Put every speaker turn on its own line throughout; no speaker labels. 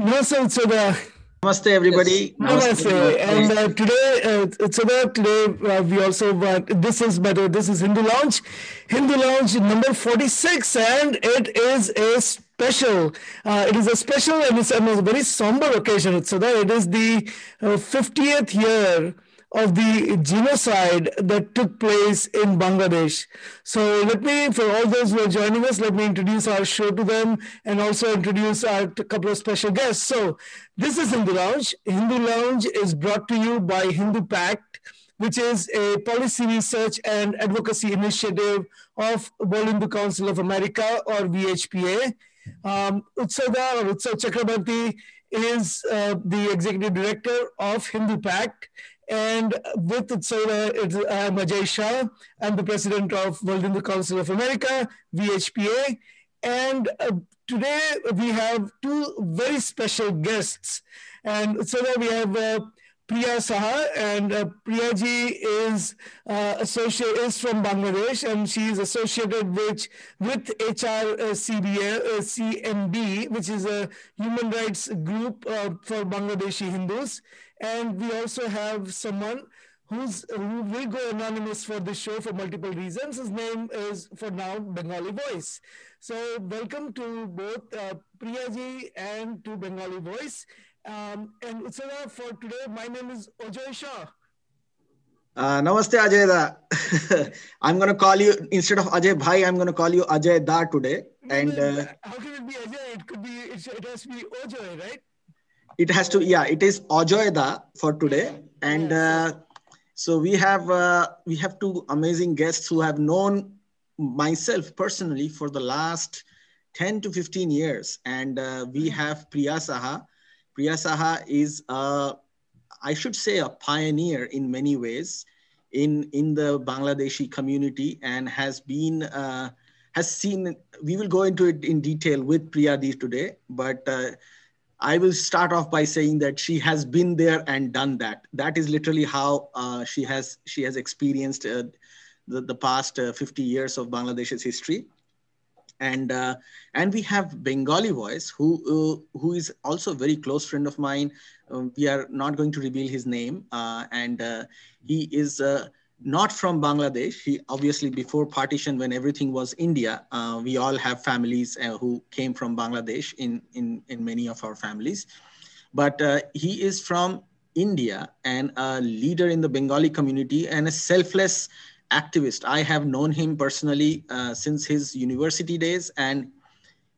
Namaste, Utsada.
Namaste, everybody.
Namaste. And uh, today, uh, Utsada, today uh, we also, uh, this is, but this is Hindu Lounge. Hindu Lounge number 46, and it is a special. Uh, it is a special and it's a very somber occasion, Utsada. It is the 50th uh, year of the genocide that took place in Bangladesh. So let me, for all those who are joining us, let me introduce our show to them and also introduce our couple of special guests. So this is Hindu Lounge. Hindu Lounge is brought to you by Hindu Pact, which is a policy research and advocacy initiative of World Hindu Council of America or VHPA. Um, Utsada or Utsav Chakrabarti is uh, the executive director of Hindu Pact and with Utsara, it's uh, Ajay Shah. I'm the president of World Hindu Council of America, VHPA. And uh, today we have two very special guests. And Utsara, we have uh, Priya Saha, and uh, Priya ji is uh, associate is from Bangladesh, and she is associated with with uh, CMB, which is a human rights group uh, for Bangladeshi Hindus. And we also have someone who's who will go anonymous for this show for multiple reasons. His name is for now Bengali Voice. So welcome to both uh, Priyaji and to Bengali Voice. Um, and Utsara, for today, my name is Ojoy Shah.
Uh, namaste Ajay Da. I'm going to call you instead of Ajay Bhai. I'm going to call you Ajay Da today. And uh,
how can it be Ajay? It could be. It, has to be Ojoy, right?
It has to yeah it is Ajoyda for today. And uh, so we have uh, we have two amazing guests who have known myself personally for the last 10 to 15 years. And uh, we have Priya Saha. Priya Saha is uh, I should say a pioneer in many ways in in the Bangladeshi community and has been uh, has seen we will go into it in detail with Priyadi today. But uh, I will start off by saying that she has been there and done that. That is literally how uh, she has she has experienced uh, the, the past uh, 50 years of Bangladesh's history. And uh, and we have Bengali voice, who uh, who is also a very close friend of mine. Um, we are not going to reveal his name, uh, and he is not from Bangladesh. He obviously before partition, when everything was India, uh, we all have families uh, who came from Bangladesh in, in, in many of our families. But uh, he is from India and a leader in the Bengali community and a selfless activist. I have known him personally uh, since his university days. And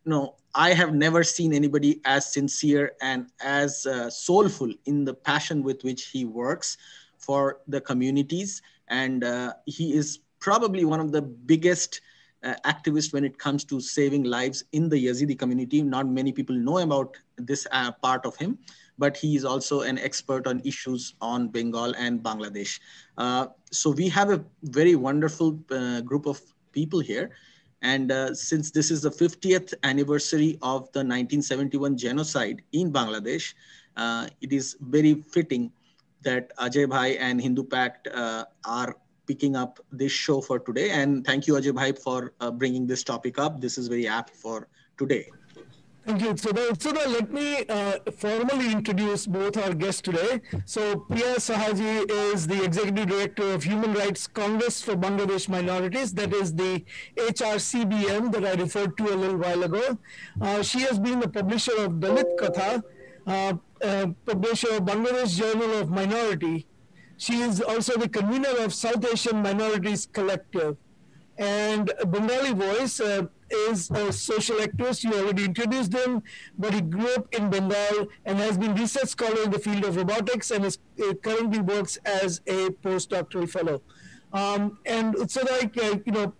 you know, I have never seen anybody as sincere and as uh, soulful in the passion with which he works for the communities and uh, he is probably one of the biggest uh, activists when it comes to saving lives in the Yazidi community. Not many people know about this uh, part of him, but he is also an expert on issues on Bengal and Bangladesh. Uh, so we have a very wonderful uh, group of people here. And uh, since this is the 50th anniversary of the 1971 genocide in Bangladesh, it is very fitting that Ajay Bhai and Hindu Pact uh, are picking up this show for today. And thank you, Ajay Bhai, for uh, bringing this topic up. This is very apt for today.
Thank you, Sudha. Sudha, let me uh, formally introduce both our guests today. So, Priya Sahaji is the Executive Director of Human Rights Congress for Bangladesh Minorities. That is the HRCBM that I referred to a little while ago. Uh, she has been the publisher of Dalit Kantha, uh, uh, publisher of Bangladesh Journal of Minority. She is also the convener of South Asian Minorities Collective. And Bengali Voice uh, is a social activist. You already introduced him, but he grew up in Bengal and has been research scholar in the field of robotics and is, currently works as a postdoctoral fellow. Um, and so like, you know,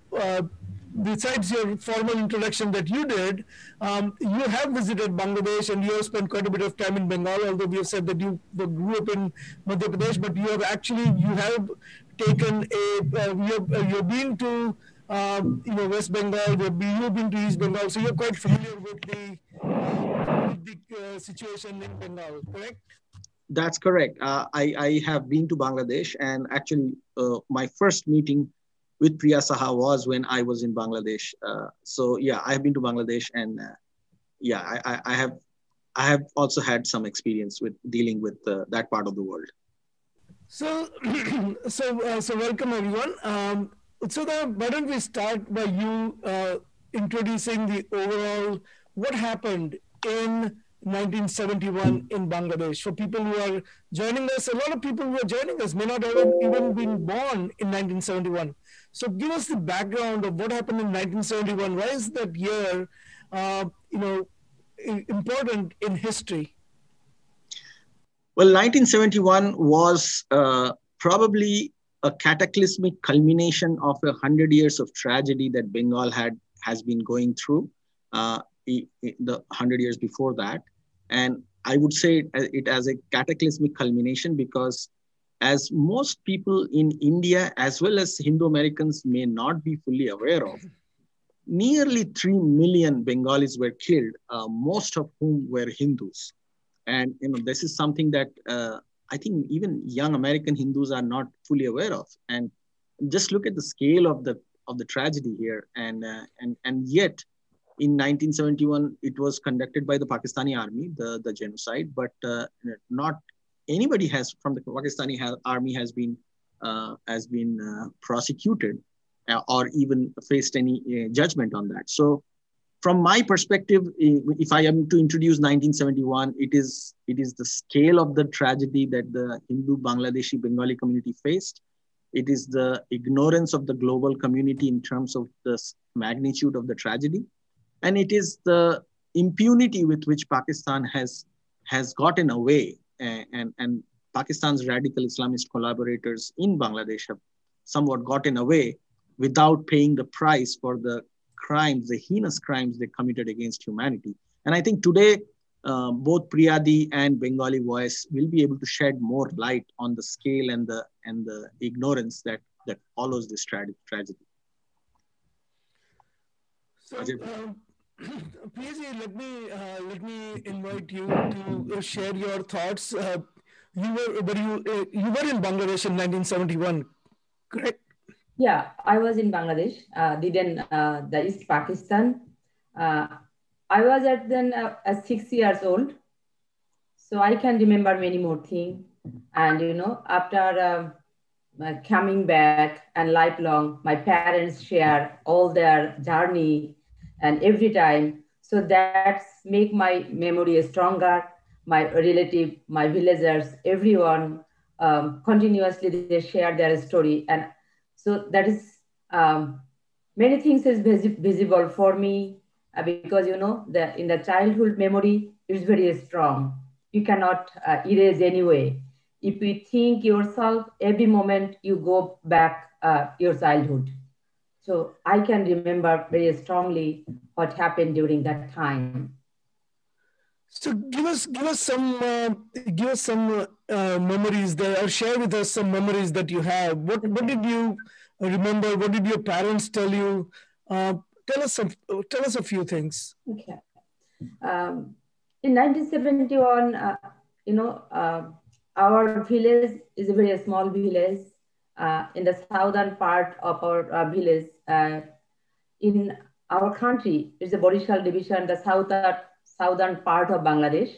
besides your formal introduction that you did, um, you have visited Bangladesh and you have spent quite a bit of time in Bengal, although we have said that you grew up in Madhya Pradesh, but you have actually, you have taken a, uh, you have, uh, you've been to, um, you know, West Bengal, you've been, to East Bengal, so you're quite familiar with the, uh, the uh, situation in Bengal, correct?
That's correct. Uh, I, I have been to Bangladesh and actually my first meeting with Priya Saha was when I was in Bangladesh. Uh, so yeah, I've been to Bangladesh and uh, yeah, I, I, have I have also had some experience with dealing with uh, that part of the world.
So, so, uh, so welcome everyone. Um, so, the, why don't we start by you uh, introducing the overall what happened in 1971 in Bangladesh. For people who are joining us, a lot of people who are joining us may not have even been born in 1971. So give us the background of what happened in 1971. Why is that year, uh, you know, important in history?
Well, 1971 was uh, probably a cataclysmic culmination of a hundred years of tragedy that Bengal had has been going through. Uh, the hundred years before that, and I would say it as a cataclysmic culmination because as most people in India, as well as Hindu Americans, may not be fully aware of, nearly 3 million Bengalis were killed, uh, most of whom were Hindus. And you know, this is something that uh, I think even young American Hindus are not fully aware of. And just look at the scale of the of the tragedy here. And uh, and and yet, in 1971, it was conducted by the Pakistani army, the the genocide, but uh, not anybody has from the Pakistani army has been uh, has been uh, prosecuted uh, or even faced any uh, judgment on that. So, from my perspective, if I am to introduce 1971, it is it is the scale of the tragedy that the Hindu Bangladeshi Bengali community faced. It is the ignorance of the global community in terms of the magnitude of the tragedy, and it is the impunity with which Pakistan has has gotten away and, and Pakistan's radical Islamist collaborators in Bangladesh have somewhat gotten away without paying the price for the crimes, the heinous crimes they committed against humanity. And I think today, uh, both Priyadi and Bengali Voice will be able to shed more light on the scale and the and the ignorance that that follows this tra- tragedy.
So, um, Priyaji, let me uh, let me invite you to uh, share your thoughts. Uh, you were, but you uh, you were in Bangladesh in 1971, correct?
Yeah, I was in Bangladesh, uh, then uh, the East Pakistan. Uh, I was at then at six years old, so I can remember many more things. And you know, after um, coming back and lifelong, my parents share all their journey and every time. So that's make my memory stronger. My relative, my villagers, everyone um, continuously they share their story, and so that is um, many things is vis- visible for me uh, because you know the in the childhood memory is very strong. You cannot uh, erase anyway. If you think yourself, every moment you go back uh, your childhood. So I can remember very strongly what happened during that time.
So give us give us some uh, give us some uh, memories there, or share with us some memories that you have. What what did you remember? What did your parents tell you? Uh, tell us some tell us a few things.
Okay. Um, in 1971, uh, you know, uh, our village is a very small village uh, in the southern part of our uh, village. Uh, in our country, it's a Borishal division, the southern, southern part of Bangladesh.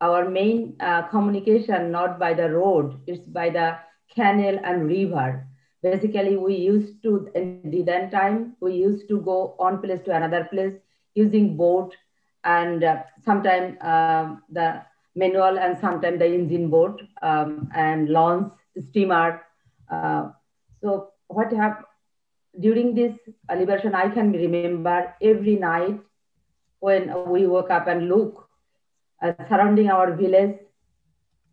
Our main uh, communication, not by the road, it's by the canal and river. Basically, we used to, in the then time, we used to go one place to another place using boat and uh, sometimes um, the manual and sometimes the engine boat um, and launch, steamer, uh, so what happened during this liberation, I can remember every night when we woke up and look, uh, surrounding our village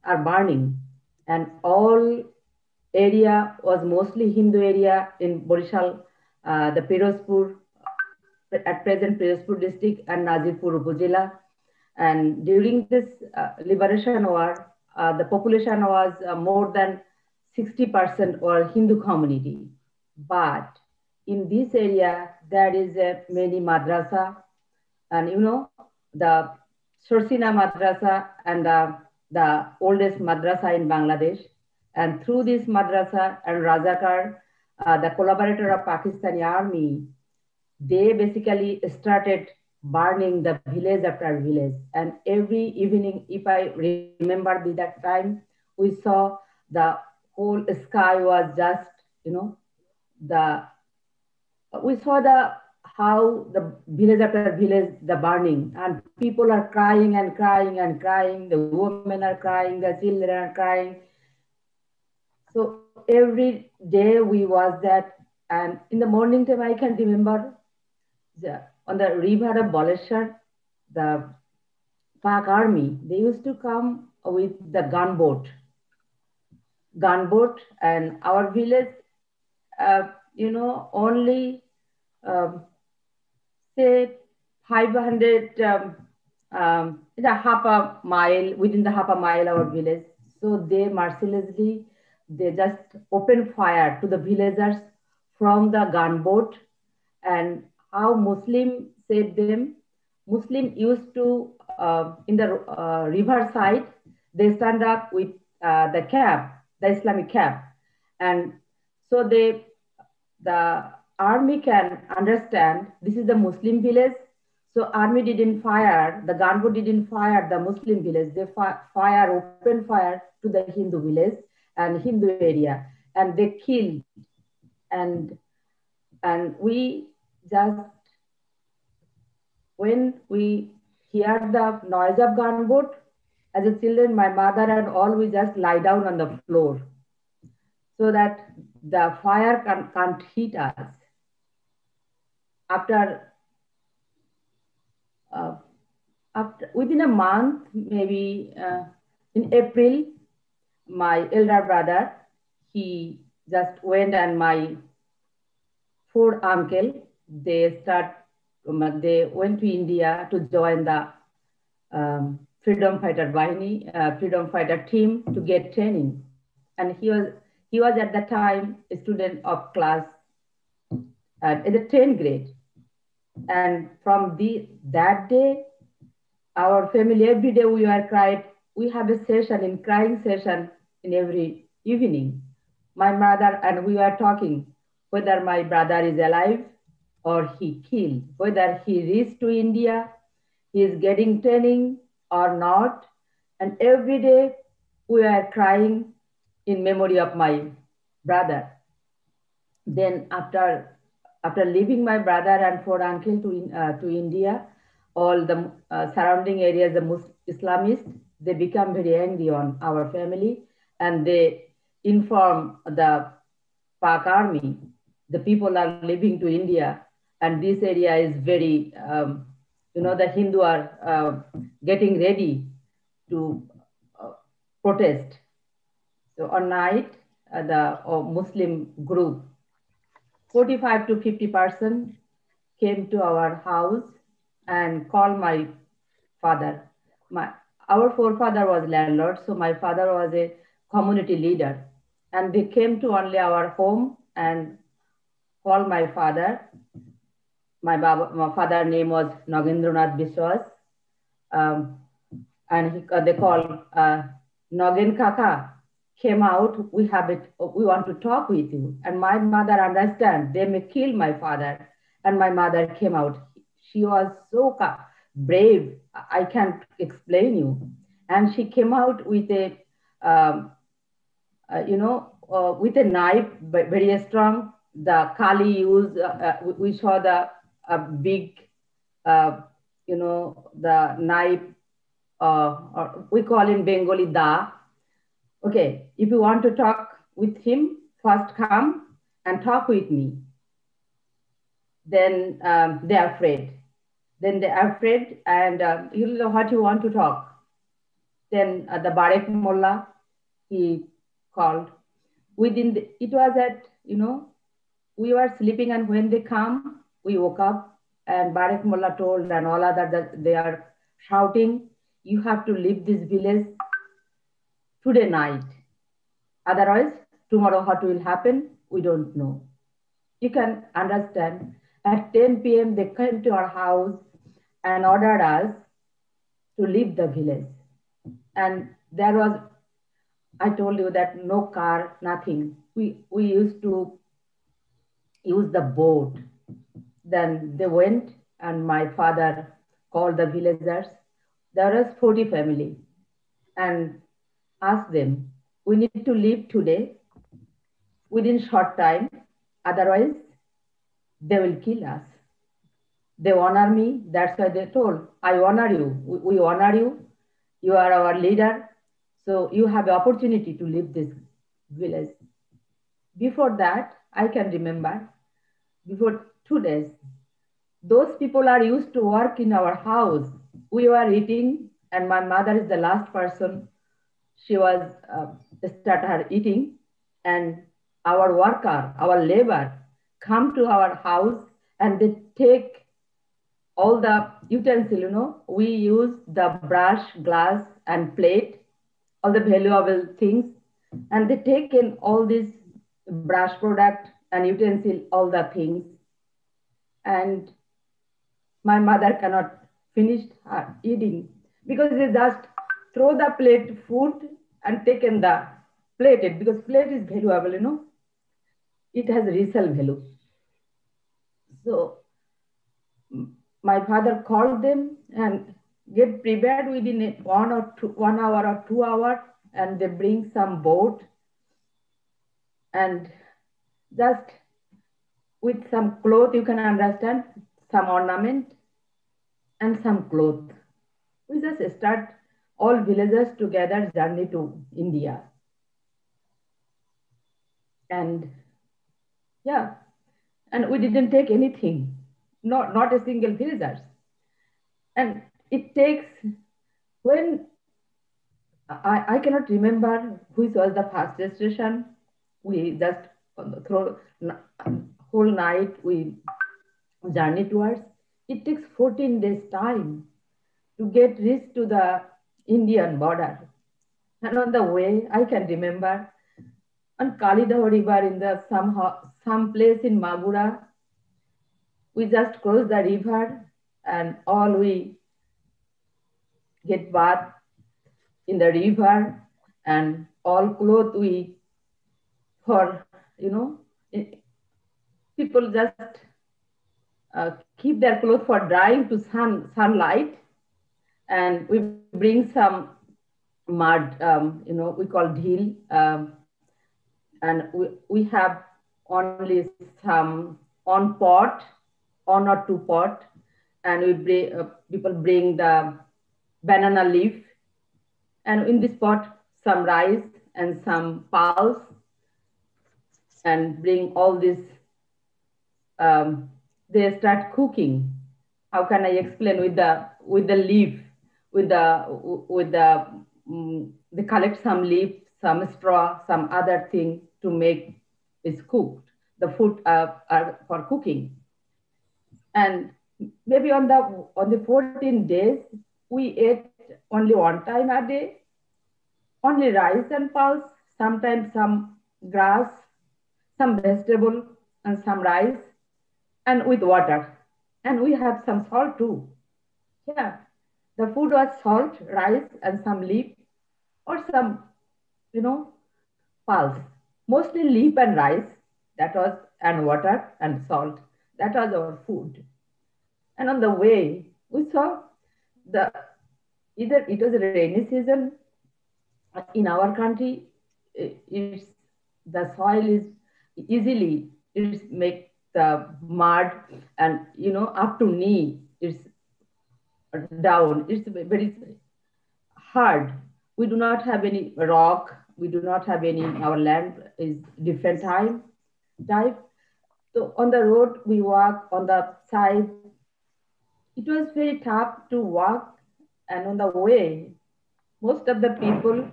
are burning, and all area was mostly Hindu area in Borishal, uh, the Pirozpur, at present Pirozpur district and Nazirpur Upazila. And during this uh, liberation war, uh, the population was uh, more than 60% or Hindu community. But in this area, there is a many madrasa, and you know, the Sursina madrasa and the, the oldest madrasa in Bangladesh. And through this madrasa and Razakar, uh, the collaborator of Pakistani army, they basically started burning the village after village. And every evening, if I remember that time, we saw the whole sky was just, you know, the, we saw the, how the village after village, the burning and people are crying and crying and crying. The women are crying, the children are crying. So every day we was that. And in the morning time, I can remember the, on the river of Baleshwar, the Pak army, they used to come with the gunboat. Gunboat and our village, uh, you know, only um, say 500, um, um, a half a mile, within the half a mile our village. So they mercilessly, they just open fire to the villagers from the gunboat and how Muslim said them. Muslim used to, uh, in the uh, river side, they stand up with uh, the cap, the Islamic cap. And so they, the army can understand this is the Muslim village. So army didn't fire, the gunboat didn't fire the Muslim village. They fi fire, open fire to the Hindu village and Hindu area. And they killed. And, and we just when we hear the noise of gunboat, as a children, my mother and all, we just lie down on the floor so that the fire can, can't hit us. After, uh, after within a month, maybe uh, in April, my elder brother, he just went and my four uncle, they start um, they went to India to join the um, freedom fighter Bahini, uh, freedom fighter team to get training. And he was he was at that time a student of class uh, in the 10th grade. And from the that day, our family every day we are cried. We have a session in crying session in every evening. My mother and we were talking whether my brother is alive or he killed, whether he reached to India, he is getting training or not. And every day we are crying in memory of my brother. Then after, after leaving my brother and four uncle to, uh, to India, all the uh, surrounding areas, the Muslim Islamists, they become very angry on our family and they inform the Pak army, the people are leaving to India and this area is very, um, you know, the Hindu are uh, getting ready to uh, protest. So on night, uh, the uh, Muslim group, 45 to 50 person came to our house and called my father. My, our forefather was landlord, so my father was a community leader. And they came to only our home and called my father my, baba, my father name was Nagendranath Biswas. Um, and he, uh, they called uh, Nagin Kaka came out. We have it. We want to talk with you. And my mother understand they may kill my father. And my mother came out. She was so brave. I can't explain you. And she came out with a, um, uh, you know, uh, with a knife, but very strong. The Kali used. Uh, uh, we saw the a big, uh, you know, the knife, uh, or we call in Bengali da. Okay, if you want to talk with him, first come and talk with me. Then um, they're afraid. Then they're afraid and uh, you know what you want to talk. Then uh, the Barek Mullah, he called. Within the, it was at, you know, we were sleeping and when they come, we woke up and Barak Mullah told and all other that they are shouting, you have to leave this village today night. Otherwise, tomorrow what will happen, we don't know. You can understand. At 10 p.m., they came to our house and ordered us to leave the village. And there was, I told you that no car, nothing. We, we used to use the boat then they went and my father called the villagers. There was 40 family and asked them, we need to leave today within short time, otherwise they will kill us. They honor me, that's why they told, I honor you, we, we honor you, you are our leader, so you have the opportunity to leave this village. Before that, I can remember, before two days, those people are used to work in our house. We were eating, and my mother is the last person. She was uh, start her eating, and our worker, our labor, come to our house and they take all the utensil. You know, we use the brush, glass, and plate, all the valuable things, and they take in all this brush product and utensil, all the things, and my mother cannot finish her eating because they just throw the plate food and taken the plate because plate is valuable, you know. It has resale value. So my father called them and get prepared within one or two, one hour or two hours, and they bring some boat and just with some cloth you can understand some ornament and some cloth. We just start all villagers together journey to India. And yeah, and we didn't take anything, not, not a single villagers. And it takes, when I, I cannot remember which was the first station, we just through whole night we journey towards it takes 14 days time to get reached to the Indian border. And on the way, I can remember on Kalidao River in the some, some place in Magura, we just cross the river and all we get bath in the river and all clothes we for, you know, people just uh, keep their clothes for drying to sun, sunlight. And we bring some mud, um, you know, we call dhil. Um, and we, we have only some on pot, on or two pot. And we bring, uh, people bring the banana leaf. And in this pot, some rice and some pulse and bring all this um, they start cooking. How can I explain with the with the leaf, with the with the um, they collect some leaf, some straw, some other thing to make is cooked. The food uh, are for cooking, and maybe on the on the 14 days we ate only one time a day, only rice and pulse, sometimes some grass, some vegetable and some rice and with water. And we have some salt too. Yeah, the food was salt, rice, and some leaf or some, you know, pulse. Mostly leaf and rice, that was, and water and salt. That was our food. And on the way, we saw the either it was a rainy season in our country, it's the soil is easily it's make the mud and you know up to knee it's Uh, down. It's very hard. We do not have any rock. We do not have any our land is different time type. So on the road we walk on the side. It was very tough to walk and on the way most of the people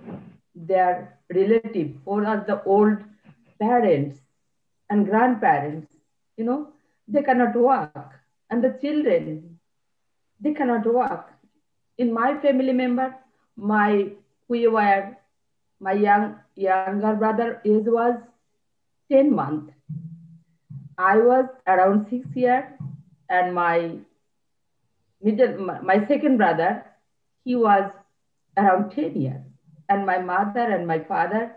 their relatives or are the old parents and grandparents you know, they cannot walk. And the children, they cannot walk. In my family member, my we were my young younger brother age was 10 months. I was around six years, and my middle my second brother, he was around 10 years. And my mother and my father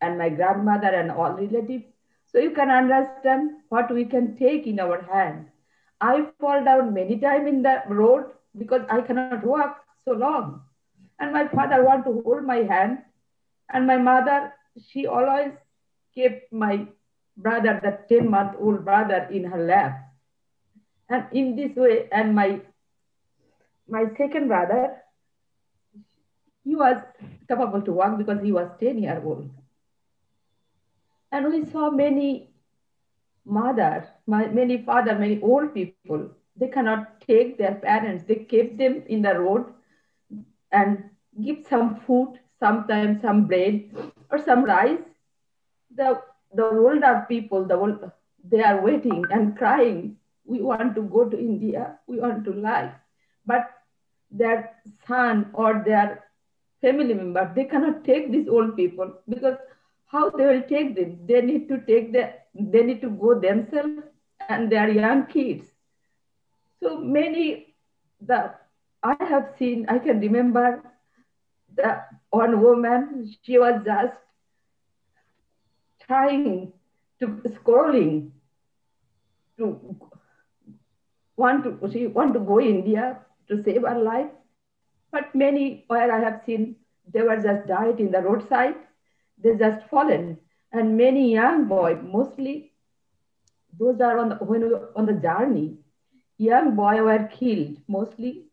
and my grandmother and all relatives so you can understand what we can take in our hand. I fall down many times in the road because I cannot walk so long. And my father want to hold my hand. And my mother, she always kept my brother, the 10 month old brother in her lap. And in this way, and my my second brother, he was capable to walk because he was 10 year old. And we saw many mothers, many father, many old people. They cannot take their parents. They keep them in the road and give some food, sometimes some bread or some rice. The the older people, the old, they are waiting and crying. We want to go to India. We want to live. But their son or their family member, they cannot take these old people because how they will take them? They need to take the, they need to go themselves and they are young kids. So many that I have seen, I can remember the one woman, she was just trying to scrolling to want to she want to go India to save her life. But many where I have seen they were just died in the roadside, they just fallen. And many young boys, mostly those are on the when on the journey, young boy were killed. Mostly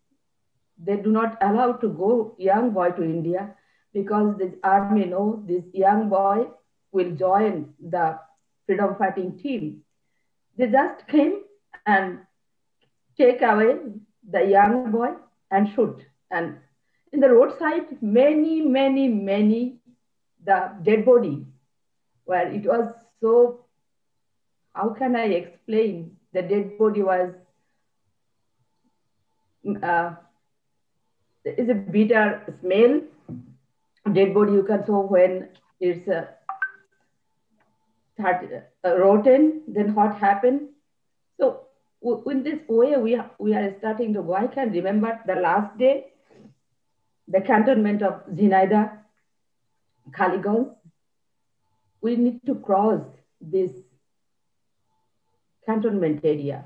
they do not allow to go young boy to India because the army know this young boy will join the freedom fighting team. They just came and take away the young boy and shoot. And in the roadside, many, many, many, the dead body, where it was so, how can I explain? The dead body was, uh, is a bitter smell. Dead body you can show when it's uh, uh, rotten, then what happened? So in this way, we we are starting to go. I can remember the last day, the cantonment of Jhenaidah, Kaligons. We need to cross this cantonment area.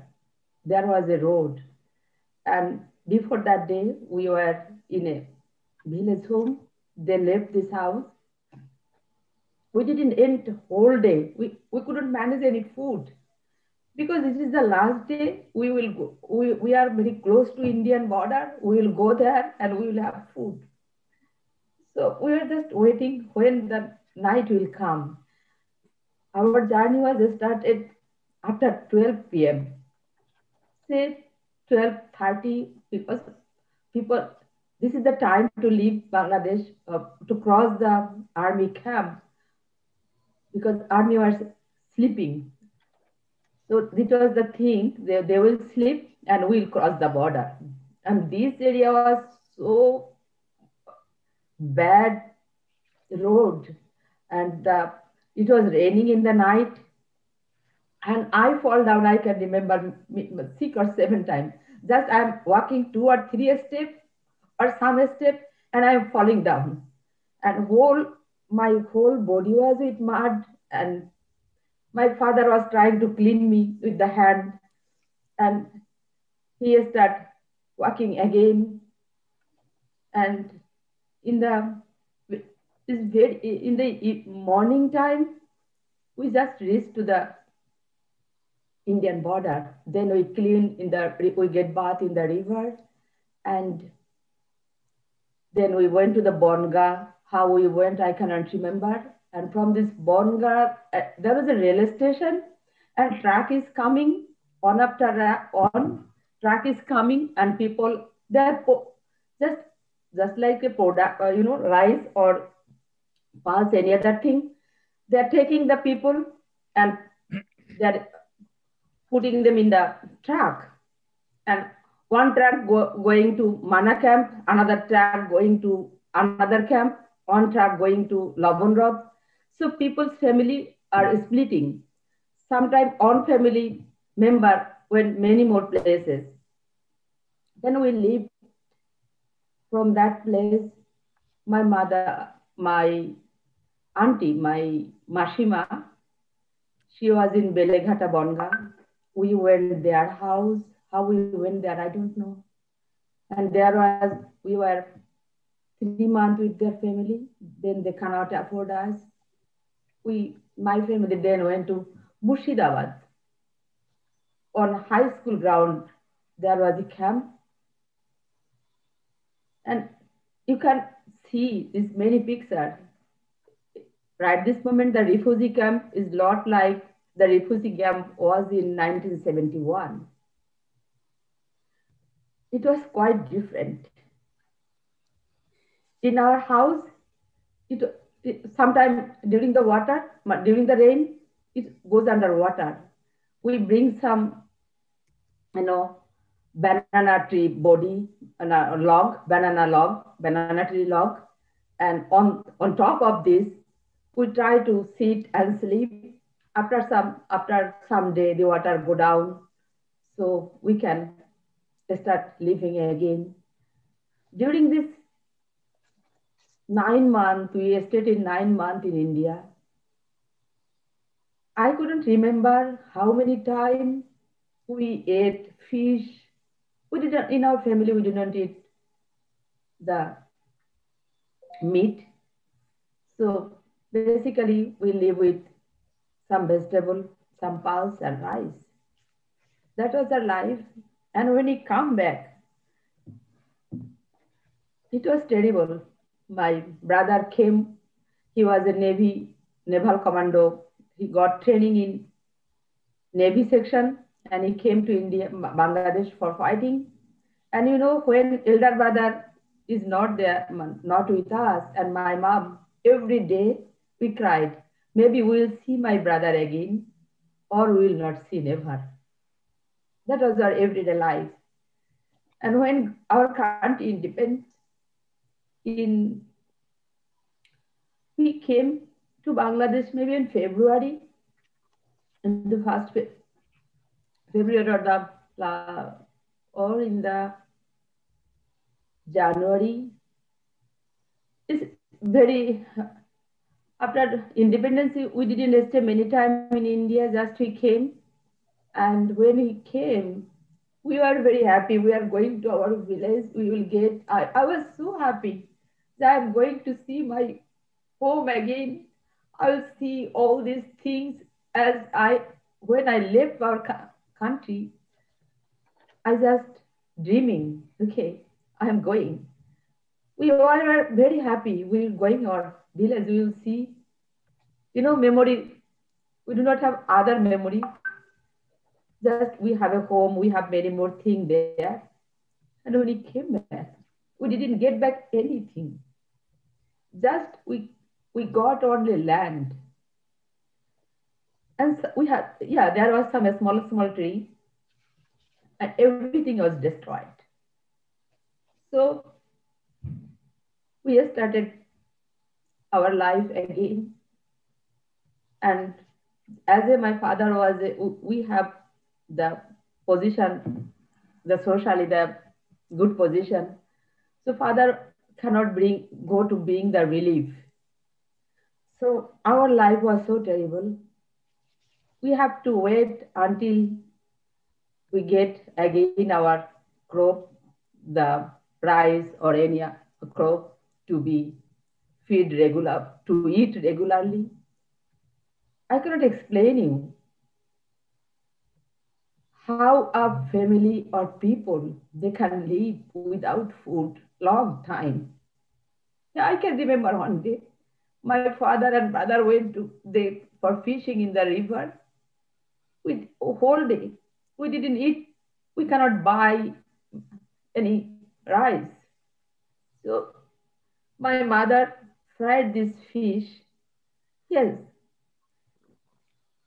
There was a road. And before that day, we were in a village home. They left this house. We didn't eat whole day. We, we couldn't manage any food because this is the last day we will go we, we are very close to indian border we will go there and we will have food so we are just waiting when the night will come our journey was started after 12 p.m say 12.30 because people this is the time to leave bangladesh uh, to cross the army camp because army was sleeping so this was the thing, they, they will sleep and we'll cross the border. And this area was so bad road and the, it was raining in the night and I fall down, I can remember six or seven times. Just I'm walking two or three steps or some step and I'm falling down. And whole my whole body was with mud and my father was trying to clean me with the hand and he started walking again and in the in the morning time we just reached to the indian border. Then we clean in the we get bath in the river. And then we went to the bonga how we went i cannot remember. And from this Bonga, uh, was a railway station and track is coming on after on, track is coming and people, they're just, just like a product, uh, you know, rice or pass any other thing. They're taking the people and they're putting them in the track. And one track go, going to Mana camp, another track going to another camp, one track going to Labonrod, so people's family are splitting. Sometimes one family member went many more places. Then we leave from that place. My mother, my auntie, my Mashima, she was in Beleghata Bonga. We were in their house. How we went there, I don't know. And there was, we were three months with their family. Then they cannot afford us. We, my family then went to Murshidabad. On high school ground, there was a camp. And you can see these many pictures. Right this moment, the refugee camp is not like the refugee camp was in 1971. It was quite different. In our house, it, it sometimes during the water, during the rain, it goes underwater. We bring some, you know, banana tree body, a log, banana log, banana tree log. And on, on top of this, we try to sit and sleep. After some, after some day, the water go down. So we can start living again. During this nine months, we stayed in nine months in India. I couldn't remember how many times we ate fish. We didn't, in our family, we didn't eat the meat. So basically, we live with some vegetable, some pulse and rice. That was our life. And when he come back, it was terrible. My brother came, he was a Navy, naval commando. He got training in Navy section and he came to India, Bangladesh for fighting. And you know, when elder brother is not there, not with us, and my mom, every day we cried, maybe we'll see my brother again, or we'll not see never. That was our everyday life. And when our country independence, in we came to Bangladesh maybe in February, in the first February or the or in the January. It's very after independence we didn't stay many time in India. Just we came, and when he came, we were very happy. We are going to our village. We will get. I, I was so happy that I'm going to see my home again. I'll see all these things as I when I left our country, I just dreaming, okay, I am going. We all are very happy. We're going our village. We will see, you know, memory. We do not have other memory. Just we have a home. We have many more things there. And when we came back, we didn't get back anything. Just we we got only land and so we had, yeah, there was some small, small tree and everything was destroyed. So we started our life again. And as my father was, we have the position, the socially, the good position. So father cannot bring, go to being the relief. So our life was so terrible we have to wait until we get again our crop, the rice or any crop to be feed regular, to eat regularly. I cannot explain you how a family or people they can live without food long time. I can remember one day my father and brother went to they for fishing in the river we whole day we didn't eat we cannot buy any rice so my mother fried this fish yes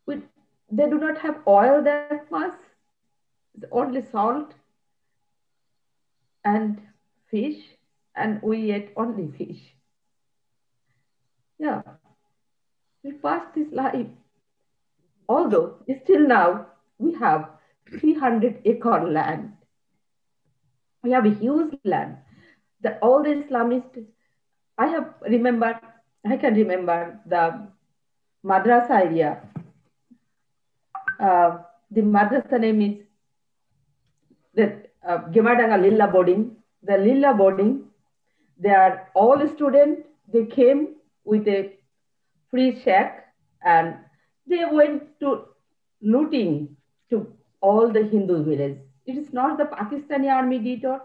we, they do not have oil that much it's only salt and fish and we ate only fish yeah we passed this life Although still now we have 300 acre land. We have a huge land. The, all the Islamists, I have remember, I can remember the madrasa area. Uh, the madrasa name is the uh, Lilla boarding. The Lilla boarding, they are all students. They came with a free shack and they went to looting to all the Hindu villages. It is not the Pakistani army did or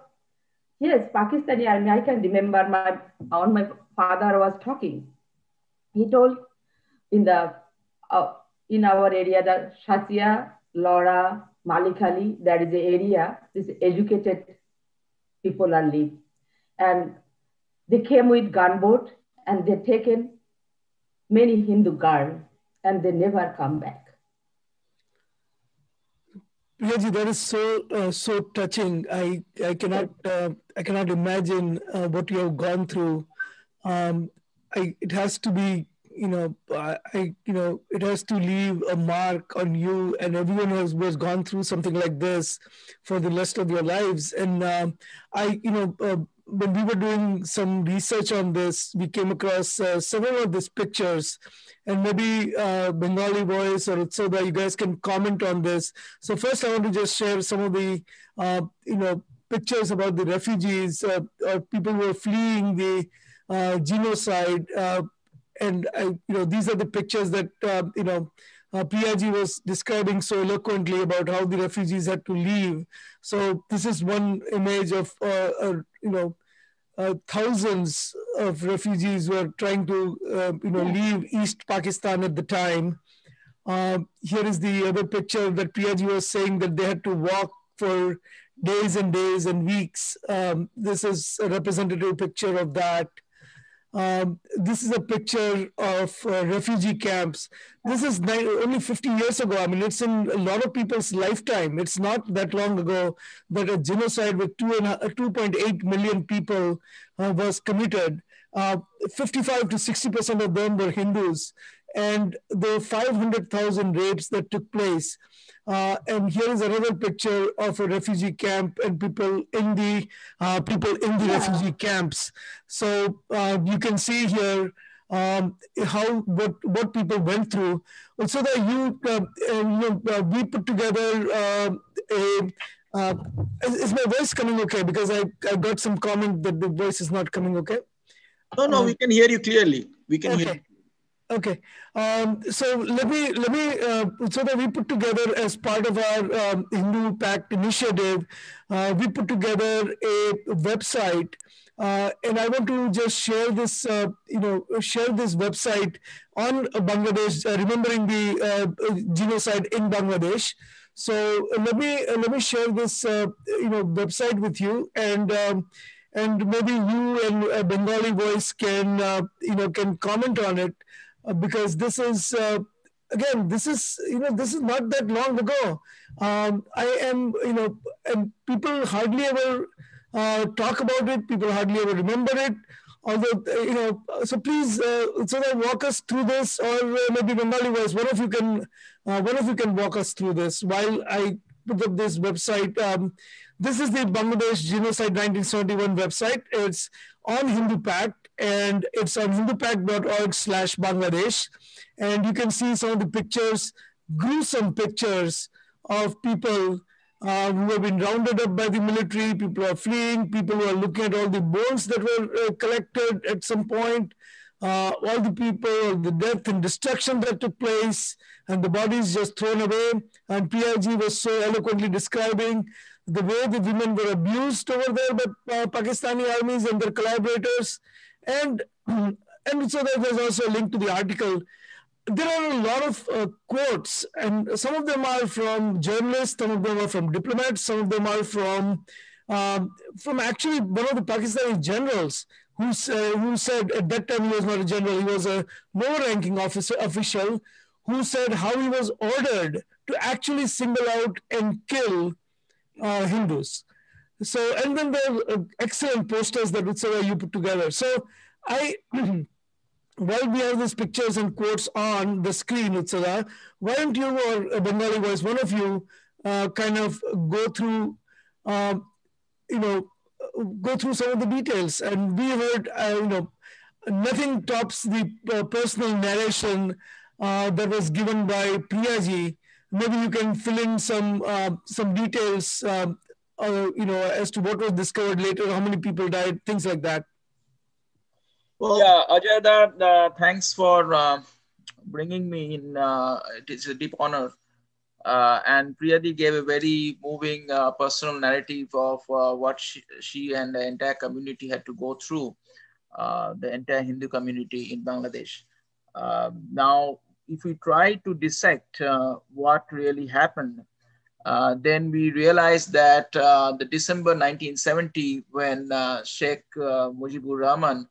yes, Pakistani army. I can remember my when my father was talking. He told in the uh, in our area the Shatia, Laura, Malikali, that is the area this educated people are live. And they came with gunboat and they taken many Hindu girls and they never come back.
Priyaji, that is so uh, so touching. I I cannot uh, I cannot imagine uh, what you have gone through. Um, I, it has to be you know I you know it has to leave a mark on you and everyone who has, who has gone through something like this for the rest of your lives. And um, I you know uh, when we were doing some research on this, we came across uh, several of these pictures, and maybe uh, Bengali voice or Utsoda, you guys can comment on this. So first, I want to just share some of the, uh, you know, pictures about the refugees, uh, people who are fleeing the uh, genocide, uh, and I, you know, these are the pictures that you know. Uh, Priyaji was describing so eloquently about how the refugees had to leave. So this is one image of uh, you know uh, thousands of refugees were trying to uh, you know leave East Pakistan at the time. Uh, here is the other picture that Priyaji was saying that they had to walk for days and days and weeks. Um, this is a representative picture of that. Um, this is a picture of uh, refugee camps. This is only 50 years ago. I mean, it's in a lot of people's lifetime. It's not that long ago that a genocide with 2.8 million people uh, was committed. Uh, 55 to 60% of them were Hindus. And there were 500,000 rapes that took place. Uh, and here is another picture of a refugee camp and people in the uh, people in the yeah. refugee camps. So uh, you can see here um, how what what people went through. So that you, uh, you know, uh, we put together uh, a. is my voice coming okay? Because I, I got some comment that the voice is not coming okay.
No, no, we can hear you clearly. We can okay. hear.
Okay, um, so let me let me uh, so that we put together as part of our um, Hindu Pact initiative, uh, we put together a website, uh, and I want to just share this, uh, you know, share this website on Bangladesh, uh, remembering the uh, genocide in Bangladesh. So let me let me share this, you know, website with you, and um, and maybe you and Bengali Voice can you know can comment on it. Uh, because this is uh, again this is you know this is not that long ago. Um, i am you know and people hardly ever uh, talk about it. People hardly ever remember it. Although uh, you know so please uh, so that walk us through this or uh, maybe bengali voice one of you can one of you can walk us through this while i put up this website. Um, this is the bangladesh genocide 1971 website. It's on hindu pact and it's on hindupact.org slash Bangladesh. And you can see some of the pictures, gruesome pictures of people uh, who have been rounded up by the military, people are fleeing, people who are looking at all the bones that were uh, collected at some point, uh, all the people, the death and destruction that took place, and the bodies just thrown away. And PIG was so eloquently describing the way the women were abused over there by uh, Pakistani armies and their collaborators. And, and so there's also a link to the article. There are a lot of uh, quotes, and some of them are from journalists, some of them are from diplomats, some of them are from um, from actually one of the Pakistani generals who, uh, who said at that time he was not a general, he was a lower ranking officer, official who said how he was ordered to actually single out and kill uh, Hindus. So, and then there are uh, excellent posters that Utsava you put together. So, I, while we have these pictures and quotes on the screen, Utsava, why don't you or Bengali voice, one of you, uh, kind of go through, uh, you know, go through some of the details. And we heard, uh, you know, nothing tops the uh, personal narration uh, that was given by Priyaji maybe you can fill in some uh, some details, uh, you know, as to what was discovered later, how many people died, things like that.
Well, yeah, Ajay, that, uh, thanks for uh, bringing me in. Uh, it is a deep honor. Uh, and Priyadi gave a very moving uh, personal narrative of uh, what she, she, and the entire community had to go through, the entire Hindu community in Bangladesh. Um, now, if we try to dissect what really happened, uh, then we realized that uh, the December 1970, when uh, Sheikh Mujibur Rahman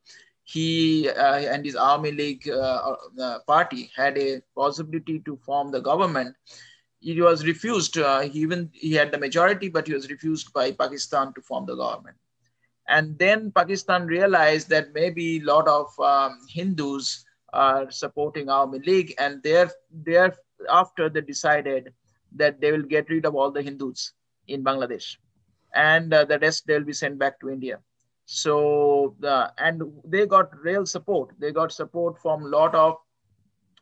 he uh, and his Awami League uh, uh, party had a possibility to form the government. He was refused. Uh, he even he had the majority, but he was refused by Pakistan to form the government. And then Pakistan realized that maybe a lot of um, Hindus are supporting Awami League, and there, thereafter they decided that they will get rid of all the Hindus in Bangladesh, and uh, the rest they will be sent back to India. So and they got real support. They got support from lot of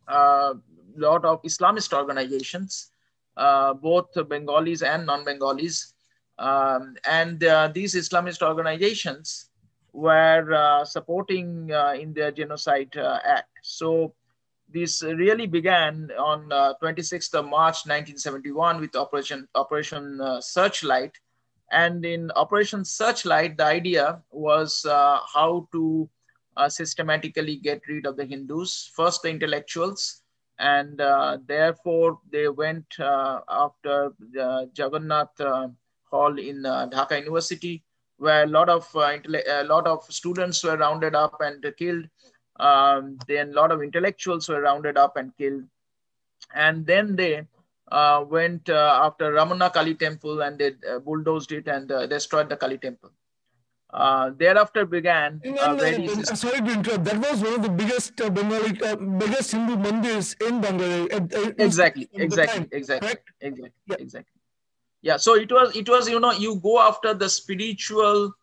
uh, lot of islamist organizations uh, both bengalis and non-bengalis. Um, and uh, these islamist organizations were uh, supporting in their genocide act. So this really began on 26th of march 1971 with operation operation searchlight and in Operation Searchlight, the idea was uh, how to uh, systematically get rid of the Hindus, first the intellectuals, and uh, therefore they went uh, after the Jagannath uh, Hall in uh, Dhaka University, where a lot of a lot of students were rounded up and killed. Um, then a lot of intellectuals were rounded up and killed, and then they uh, went uh, after Ramna Kali temple and they uh, bulldozed it and uh, destroyed the Kali temple. Uh, thereafter began.
No, no, sorry to interrupt. That was one of the biggest Bengali, biggest Hindu mandirs in Bangladesh.
exactly, exactly, exactly, correct? exactly, yeah. exactly. Yeah. So it was, it was, you know, you go after the spiritual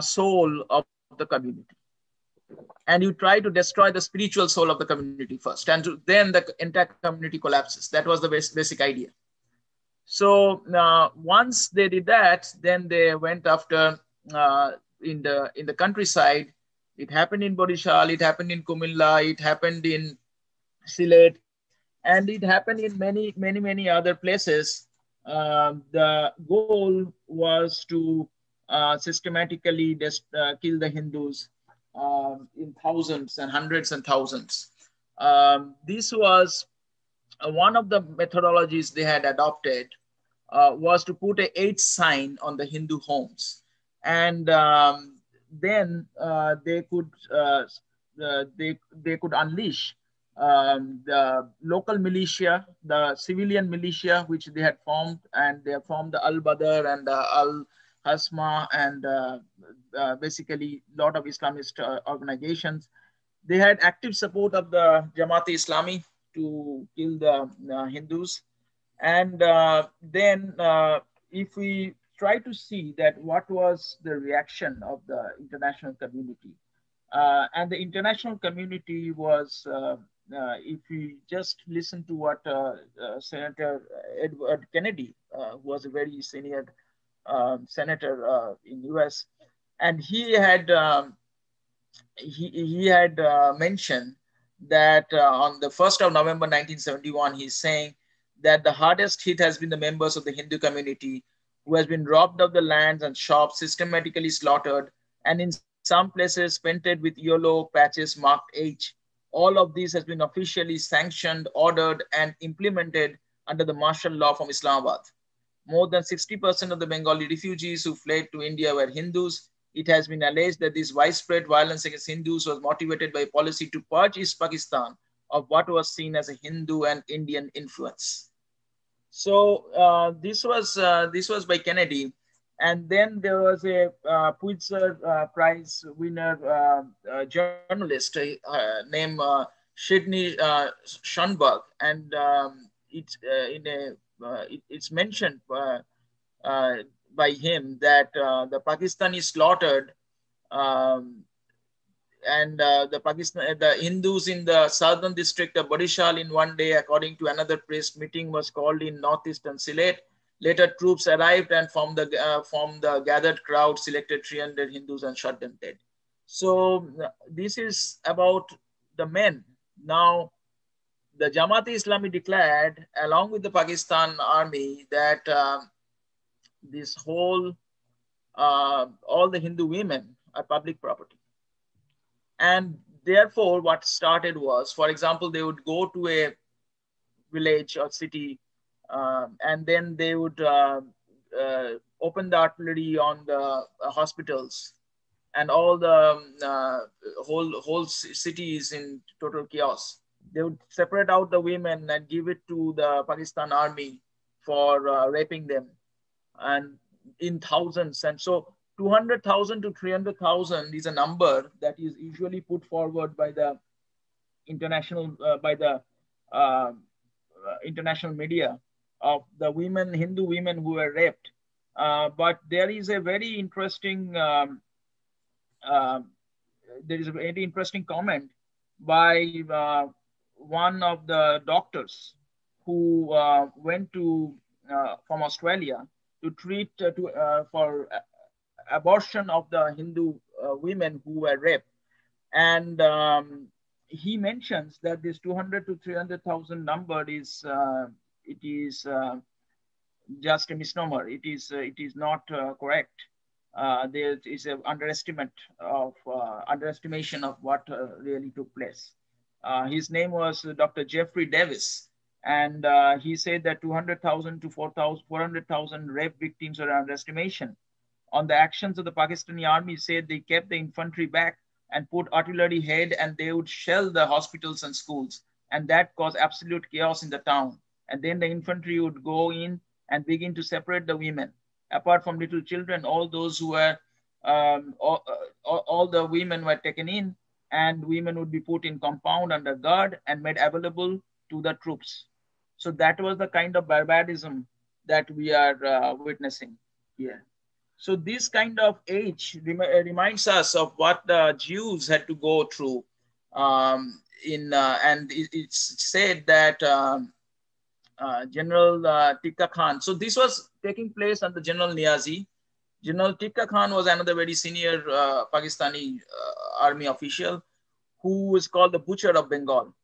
soul of the community and you try to destroy the spiritual soul of the community first and then the entire community collapses. That was the basic, idea. So uh, once they did that then they went after uh, in the in the countryside. It happened in Barishal, it happened in Kumilla, it happened in Sylhet, and it happened in many, many, many other places. Uh, the goal was to uh, systematically uh, kill the Hindus um, in thousands and hundreds and thousands. Um, this was uh, one of the methodologies they had adopted uh, was to put a H sign on the Hindu homes. And um, then uh, they could uh, they, they could unleash um, the local militia, the civilian militia, which they had formed, and they formed the Al Badr and the Al Hasma, and uh, uh, basically a lot of Islamist uh, organizations. They had active support of the Jamaat Islami to kill the Hindus. And then if we try to see that what was the reaction of the international community, uh, and the international community was, uh, uh, if we just listen to what Senator Edward Kennedy, who was a very senior senator uh, in US, and he had um, he, he had uh, mentioned that uh, on the 1st of November 1971, he's saying that the hardest hit has been the members of the Hindu community who has been robbed of the lands and shops, systematically slaughtered, and in some places painted with yellow patches marked H. All of this has been officially sanctioned, ordered, and implemented under the martial law from Islamabad. More than 60% of the Bengali refugees who fled to India were Hindus. It has been alleged that this widespread violence against Hindus was motivated by a policy to purge East Pakistan of what was seen as a Hindu and Indian influence. So uh, this was uh, this was by Kennedy, and then there was a uh, Pulitzer uh, Prize winner uh, uh, journalist named Sydney Schanberg, and um, it's in a it, it's mentioned uh, uh, by him that the Pakistani slaughtered um, and uh, the Pakistan, the Hindus in the southern district of Barishal in one day, according to another press meeting was called in northeastern Sylhet. Later, troops arrived and from the uh, from the gathered crowd, selected 300 Hindus and shot them dead. So this is about the men. Now, the Jamaat Islami declared, along with the Pakistan army, that uh, this whole uh, all the Hindu women are public property. And therefore, what started was, for example, they would go to a village or city, uh, and then they would uh, uh, open the artillery on the uh, hospitals, and all the um, whole whole city is in total chaos. They would separate out the women and give it to the Pakistan army for uh, raping them, and in thousands. And so 200,000 to 300,000 is a number that is usually put forward by the international, uh, by the uh, international media of the women, Hindu women who were raped. Uh, but there is a very interesting, um, uh, there is a very interesting comment by uh, one of the doctors who uh, went to from Australia to treat to for abortion of the Hindu uh, women who were raped. And um, he mentions that this 200 to 300,000 number is, uh, it is uh, just a misnomer. It is, uh, it is not uh, correct. Uh, there is an underestimate of, underestimation of what really took place. His name was Dr. Geoffrey Davis and uh, he said that 200,000 to 400,000 rape victims are underestimation on the actions of the Pakistani army said they kept the infantry back and put artillery head and they would shell the hospitals and schools. And that caused absolute chaos in the town. And then the infantry would go in and begin to separate the women. Apart from little children, all those who were, um, all, uh, all the women were taken in and women would be put in compound under guard and made available to the troops. So that was the kind of barbarism that we are uh, witnessing here. So this kind of age rem reminds us of what the Jews had to go through. Um, in uh, and it, it's said that um, uh, General uh, Tikka Khan. So this was taking place under General Niazi. General Tikka Khan was another very senior uh, Pakistani uh, army official who was called the Butcher of Bengal.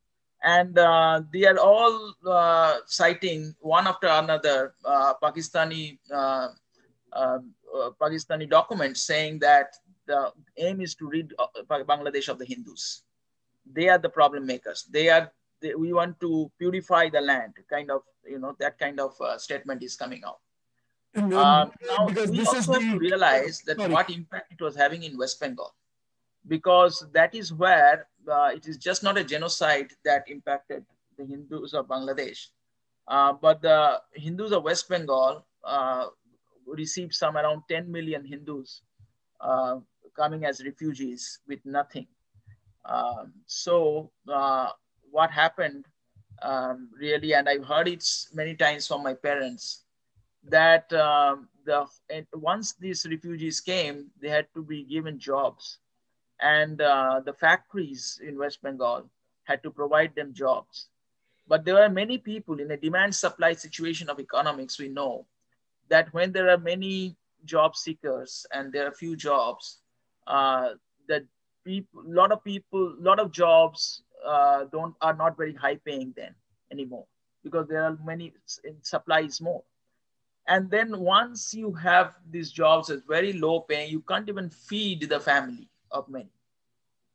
And uh, they are all uh, citing one after another Pakistani uh, Pakistani documents saying that the aim is to rid uh, Bangladesh of the Hindus. They are the problem makers. They are. They, we want to purify the land. Kind of, you know, that kind of uh, statement is coming out. Um, now we also have to realize that sorry. what impact it was having in West Bengal, because that is where uh, it is just not a genocide that impacted the Hindus of Bangladesh, uh, but the Hindus of West Bengal uh, received some around 10 million Hindus uh, coming as refugees with nothing. Um, so uh, what happened um, really, and I've heard it many times from my parents, that um, the once these refugees came, they had to be given jobs, and uh, the factories in West Bengal had to provide them jobs. But there are many people in a demand supply situation of economics, we know, that when there are many job seekers and there are few jobs, uh, that people, a lot of people, a lot of jobs uh, don't are not very high paying then anymore because there are many supply is more. And then once you have these jobs as very low paying, you can't even feed the family of many.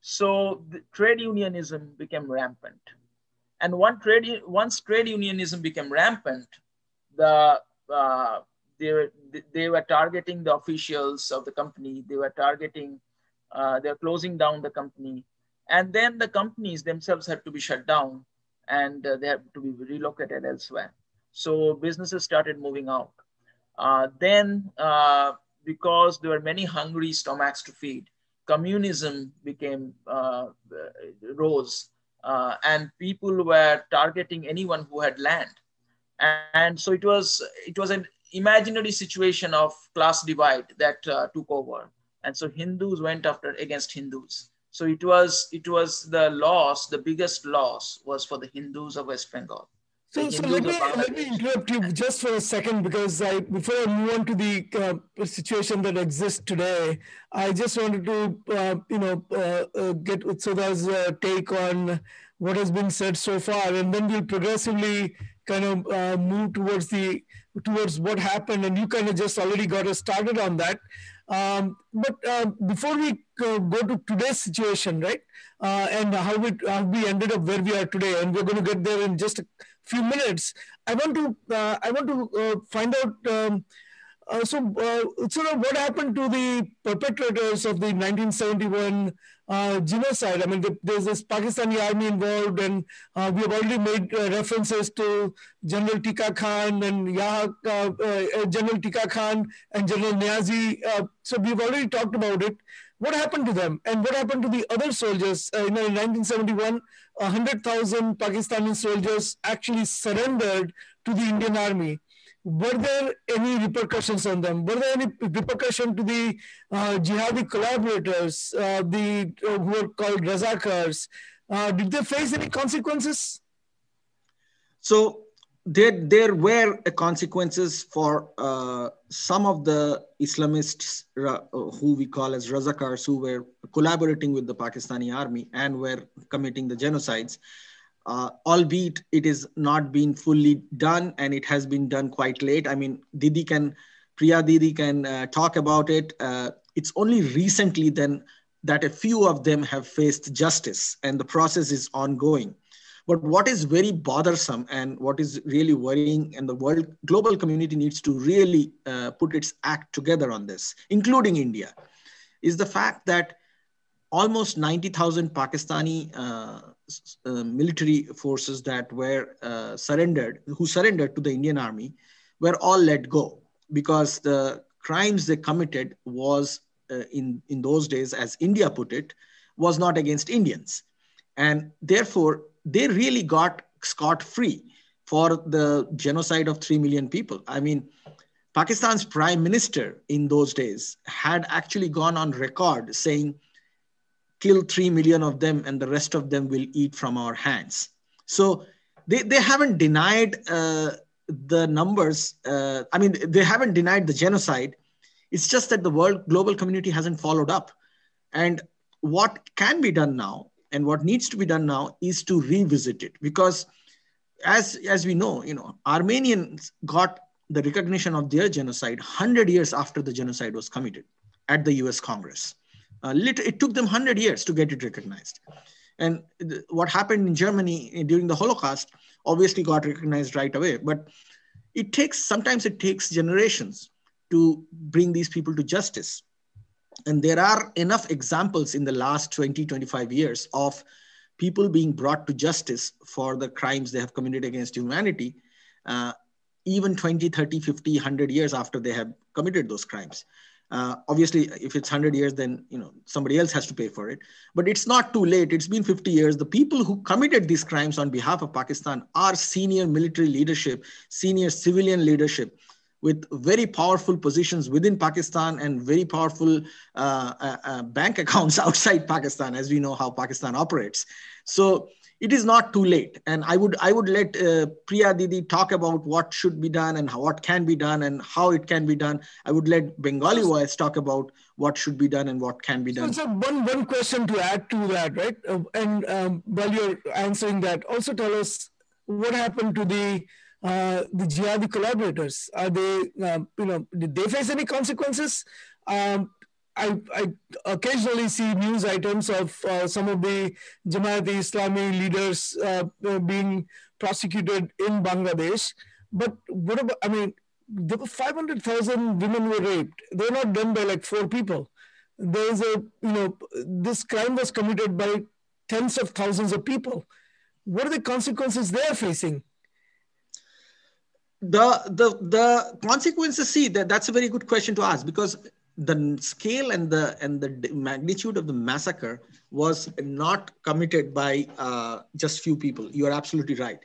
So trade unionism became rampant. And one trade, once trade unionism became rampant, the uh, they were they were targeting the officials of the company. They were targeting. Uh, they're closing down the company, and then the companies themselves had to be shut down, and uh, they had to be relocated elsewhere. So businesses started moving out. Uh, then, uh, because there were many hungry stomachs to feed, communism became uh, rose, and people were targeting anyone who had land and so it was it was an imaginary situation of class divide that uh, took over. And so Hindus went after against Hindus. So it was it was the loss, the biggest loss was for the Hindus of West Bengal.
So, so let, me, let me interrupt you just for a second because I, before I move on to the uh, situation that exists today, I just wanted to, uh, you know, uh, uh get Utsada's uh, take on what has been said so far, and then we'll progressively kind of uh, move towards the towards what happened, and you kind of just already got us started on that. Um, but uh, before we go to today's situation, right, uh, and how we how we ended up where we are today, and we're going to get there in just a few minutes. I want to uh, I want to uh, find out. Um, uh, so, uh, sort of what happened to the perpetrators of the 1971 uh, genocide? I mean, the, there's this Pakistani army involved, and uh, we have already made uh, references to General Tikka Khan and General Tikka Khan and General Niazi. so, we've already talked about it. What happened to them, and what happened to the other soldiers? in 1971, 100,000 Pakistani soldiers actually surrendered to the Indian army were there any repercussions on them? Were there any repercussion to the uh, jihadi collaborators, uh, the uh, who were called Razakars? Uh, did they face any consequences?
So there, there were consequences for uh, some of the Islamists who we call as Razakars, who were collaborating with the Pakistani army and were committing the genocides uh, albeit it is not been fully done and it has been done quite late. I mean, Didi can, Priya Didi can uh, talk about it. Uh, it's only recently then that a few of them have faced justice and the process is ongoing. But what is very bothersome and what is really worrying, and the world global community needs to really uh, put its act together on this, including India, is the fact that almost 90,000 Pakistani uh, uh, military forces that were uh, surrendered, who surrendered to the Indian army, were all let go because the crimes they committed was uh, in in those days, as India put it, was not against Indians, and therefore they really got scot free for the genocide of three million people. I mean. Pakistan's prime minister in those days had actually gone on record saying kill 3 million of them and the rest of them will eat from our hands. So they, they haven't denied uh, the numbers. Uh, I mean, they haven't denied the genocide. It's just that the world global community hasn't followed up. And what can be done now and what needs to be done now is to revisit it because as, as we know, you know, Armenians got the recognition of their genocide 100 years after the genocide was committed at the US Congress. Uh, it took them 100 years to get it recognized. And what happened in Germany during the Holocaust obviously got recognized right away. But it takes, sometimes it takes generations to bring these people to justice. And there are enough examples in the last 20, 25 years of people being brought to justice for the crimes they have committed against humanity, uh, even 20, 30, 50, 100 years after they have committed those crimes. Uh, obviously, if it's 100 years, then you know somebody else has to pay for it. But it's not too late. It's been 50 years. The people who committed these crimes on behalf of Pakistan are senior military leadership, senior civilian leadership, with very powerful positions within Pakistan and very powerful uh, uh, uh bank accounts outside Pakistan, as we know how Pakistan operates. So it is not too late. And i would i would let uh, priya didi talk about what should be done and how, what can be done and how it can be done. I would let bengali voice talk about what should be done and what can be done.
So, so one one question to add to that right? Uh, and um, while you're answering that also tell us what happened to the uh, the jihadi collaborators are they uh, you know did they face any consequences um, I, I occasionally see news items of uh, some of the Jamaat Islami leaders uh, uh, being prosecuted in Bangladesh. But what about, I mean, there were 500,000 women were raped. They're not done by like four people. There's a, you know, this crime was committed by tens of thousands of people. What are the consequences they're facing?
The, the, the consequences, see, that, that's a very good question to ask because the scale and the and the magnitude of the massacre was not committed by uh, just few people. You are absolutely right.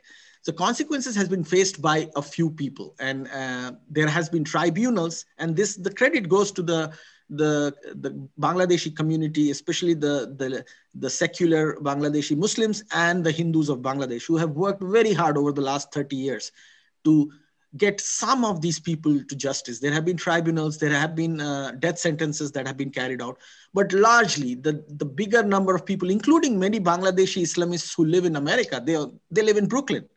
The consequences has been faced by a few people, and uh, there has been tribunals. And this the credit goes to the the, the Bangladeshi community, especially the, the, the secular Bangladeshi Muslims and the Hindus of Bangladesh, who have worked very hard over the last 30 years to get some of these people to justice. There have been tribunals, there have been uh, death sentences that have been carried out, but largely the, the bigger number of people, including many Bangladeshi Islamists who live in America, they, they live in Brooklyn,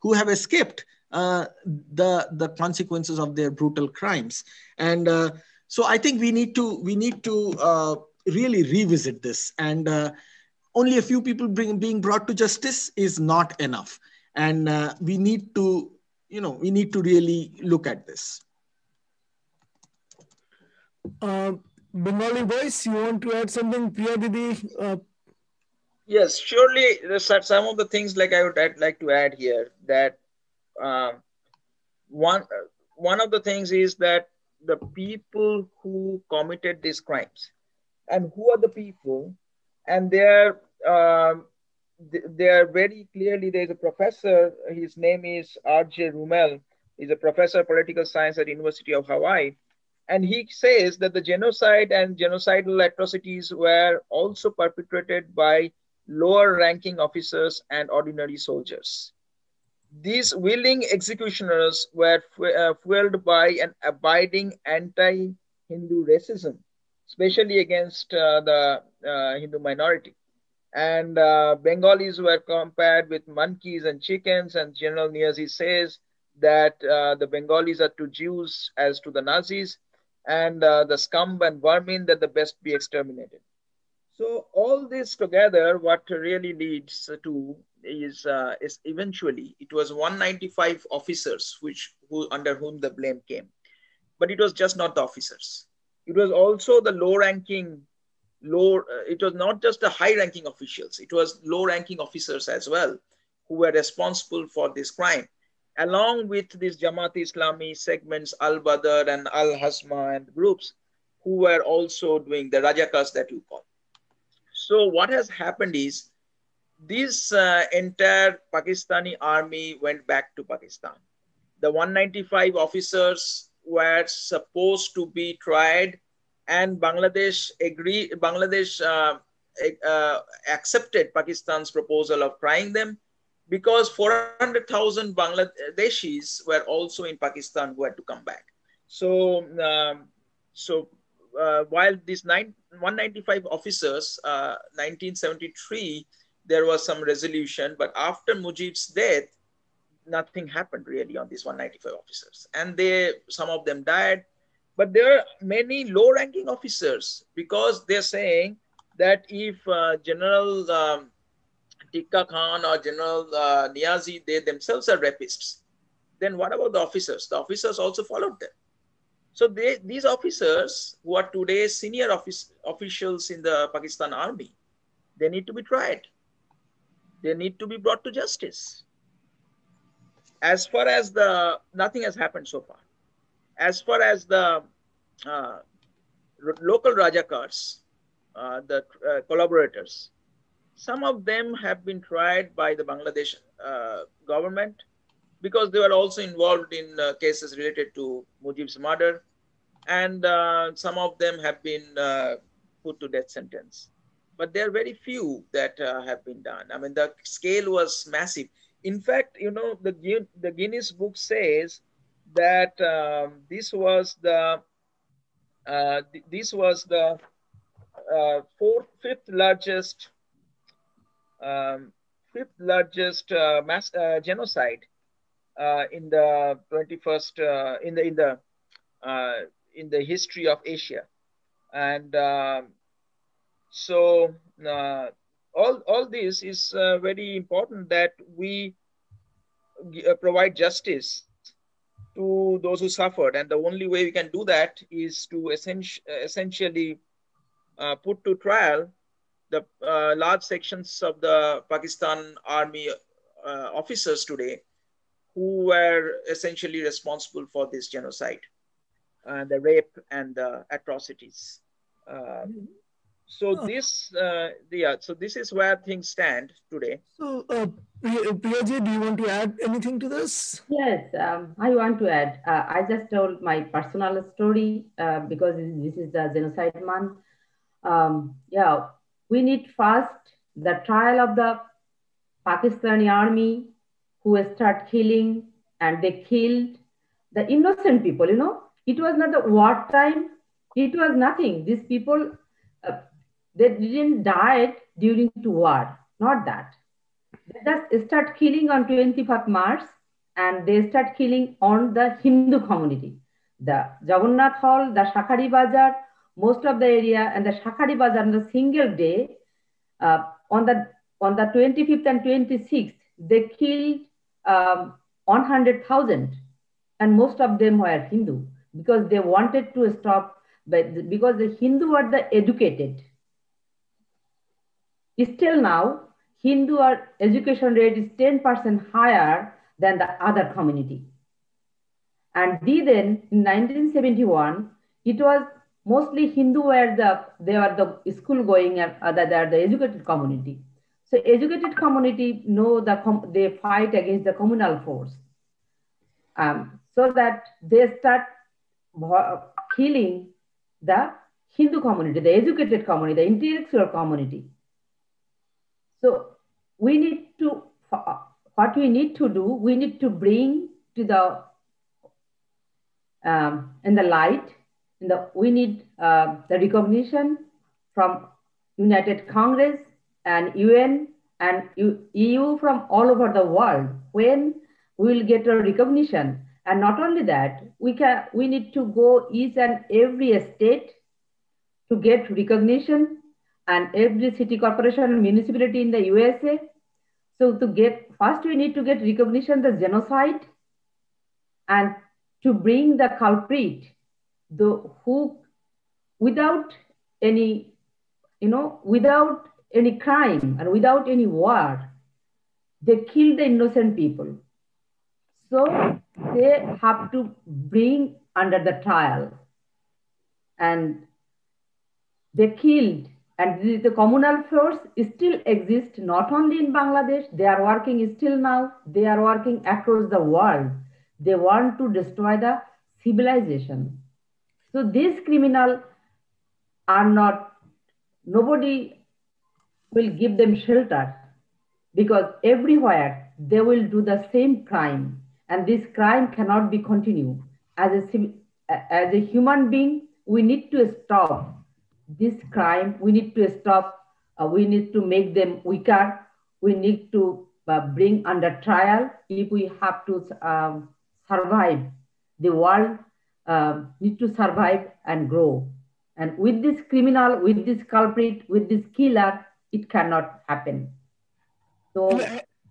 who have escaped uh, the, the consequences of their brutal crimes. And uh, so I think we need to we need to uh, really revisit this. And uh, only a few people bring, being brought to justice is not enough. And uh, we need to you know we need to really look at this.
Uh, Bengali voice, you want to add something, Priya Didi? Uh,
yes, surely there's some of the things like I would add, like to add here that um, one one of the things is that the people who committed these crimes and who are the people and they're um, they are very clearly there's a professor his name is rj rummel. He's a professor of political science at university of hawaii. And he says that the genocide and genocidal atrocities were also perpetrated by lower ranking officers and ordinary soldiers. These willing executioners were uh, fueled by an abiding anti-Hindu racism, especially against uh, the uh, Hindu minority. And uh, Bengalis were compared with monkeys and chickens, and General Niazi says that uh, the Bengalis are to Jews as to the Nazis, and uh, the scum and vermin that the best be exterminated. So all this together, what really leads to is uh, is eventually it was 195 officers which who under whom the blame came but it was just not the officers it was also the low ranking low uh, it was not just the high ranking officials it was low ranking officers as well who were responsible for this crime along with these jamaat islami segments al badr and al hazma and groups who were also doing the rajakas that you call so what has happened is this uh, entire Pakistani army went back to Pakistan. The 195 officers were supposed to be tried, and Bangladesh agreed. Bangladesh uh, uh, accepted Pakistan's proposal of trying them because 400,000 Bangladeshis were also in Pakistan who had to come back. So, um, so uh, while these nine, 195 officers, 1973 uh, there was some resolution, but after Mujib's death, nothing happened really on these 195 officers. And they, some of them died, but there are many low-ranking officers because they're saying that if uh, General um, Tikka Khan or General uh, Niazi, they themselves are rapists, then what about the officers? The officers also followed them. So they, these officers who are today senior office, officials in the Pakistan army, they need to be tried they need to be brought to justice. As far as the, nothing has happened so far. As far as the uh, local Rajakars, uh, the uh, collaborators, some of them have been tried by the Bangladesh uh, government because they were also involved in uh, cases related to Mujib's murder. And uh, some of them have been put to death sentence but there are very few that have been done. I mean, the scale was massive. In fact, you know, the, the Guinness book says that um, this was the uh, th this was the uh, fourth, fifth largest, um, fifth largest uh, mass uh, genocide uh, in the 21st in the in the in the history of Asia, and um, so uh, all, all this is uh, very important that we uh, provide justice to those who suffered. And the only way we can do that is to essentially uh, put to trial the uh, large sections of the Pakistan army uh, officers today who were essentially responsible for this genocide, and the rape and the atrocities. Mm -hmm. So uh, this, uh, yeah, so this is where things stand today.
So, uh, Priyaji, do you want to add anything to this?
Yes, um, I want to add. Uh, I just told my personal story uh, because this is the genocide month. Um, yeah, we need first the trial of the Pakistani army who start killing and they killed the innocent people. You know, it was not the war time. It was nothing. These people uh, they didn't die during the war, not that. They just start killing on 25th March and they start killing on the Hindu community. The Jagannath Hall, the Shankhari Bazar, most of the area and the Shankhari Bazar on the single day, uh, on the on the 25th and 26th, they killed um, 100,000 and most of them were Hindu because they wanted to stop, but because the Hindu were the educated Still now, Hindu education rate is 10% higher than the other community. And then in 1971, it was mostly Hindu were the, they were the school going and uh, they are the educated community. So educated community know the, they fight against the communal force. Um, so that they start killing the Hindu community, the educated community, the intellectual community. So we need to, what we need to do, we need to bring to the, um, in the light, in the, we need uh, the recognition from United Congress and UN and EU from all over the world when we will get a recognition. And not only that, we can we need to go each and every state to get recognition and every city corporation municipality in the USA. So to get, first we need to get recognition the genocide and to bring the culprit, the who without any, you know, without any crime and without any war, they kill the innocent people. So they have to bring under the trial. And they killed and the, communal force still exists not only in Bangladesh, they are working still now, they are working across the world. They want to destroy the civilization. So these criminals are not, nobody will give them shelter because everywhere they will do the same crime and this crime cannot be continued. As a, as a human being, we need to stop this crime, we need to stop, uh, we need to make them weaker, we need to uh, bring under trial if we have to um, survive. The world uh, need to survive and grow. And with this criminal, with this culprit, with this killer, it cannot happen.
So,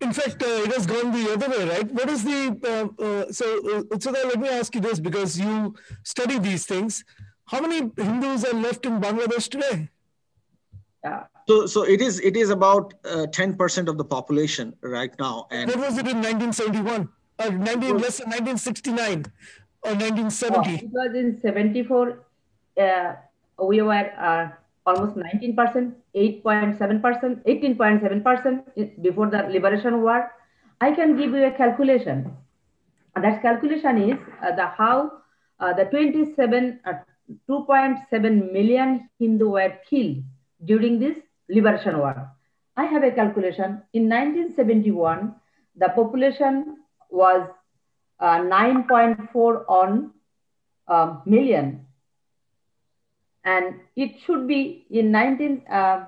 in fact, uh, it has gone the other way, right? What is the uh, uh, so? Uh, so let me ask you this because you study these things. How many Hindus are left in Bangladesh today?
Yeah. So, so it is it is about uh, ten uh, percent of the population right now. And
what was it in 1971? Or 19, less than 1969 or 1970? Oh,
it was in 74. Uh, we were uh, almost 19 percent, 8.7 percent, 18.7 percent before the liberation war. I can give you a calculation. And that calculation is uh, the how uh, the 27 2.7 million Hindu were killed during this liberation war. I have a calculation. In 1971, the population was uh, 9.4 on uh, million. And it should be in 19, uh,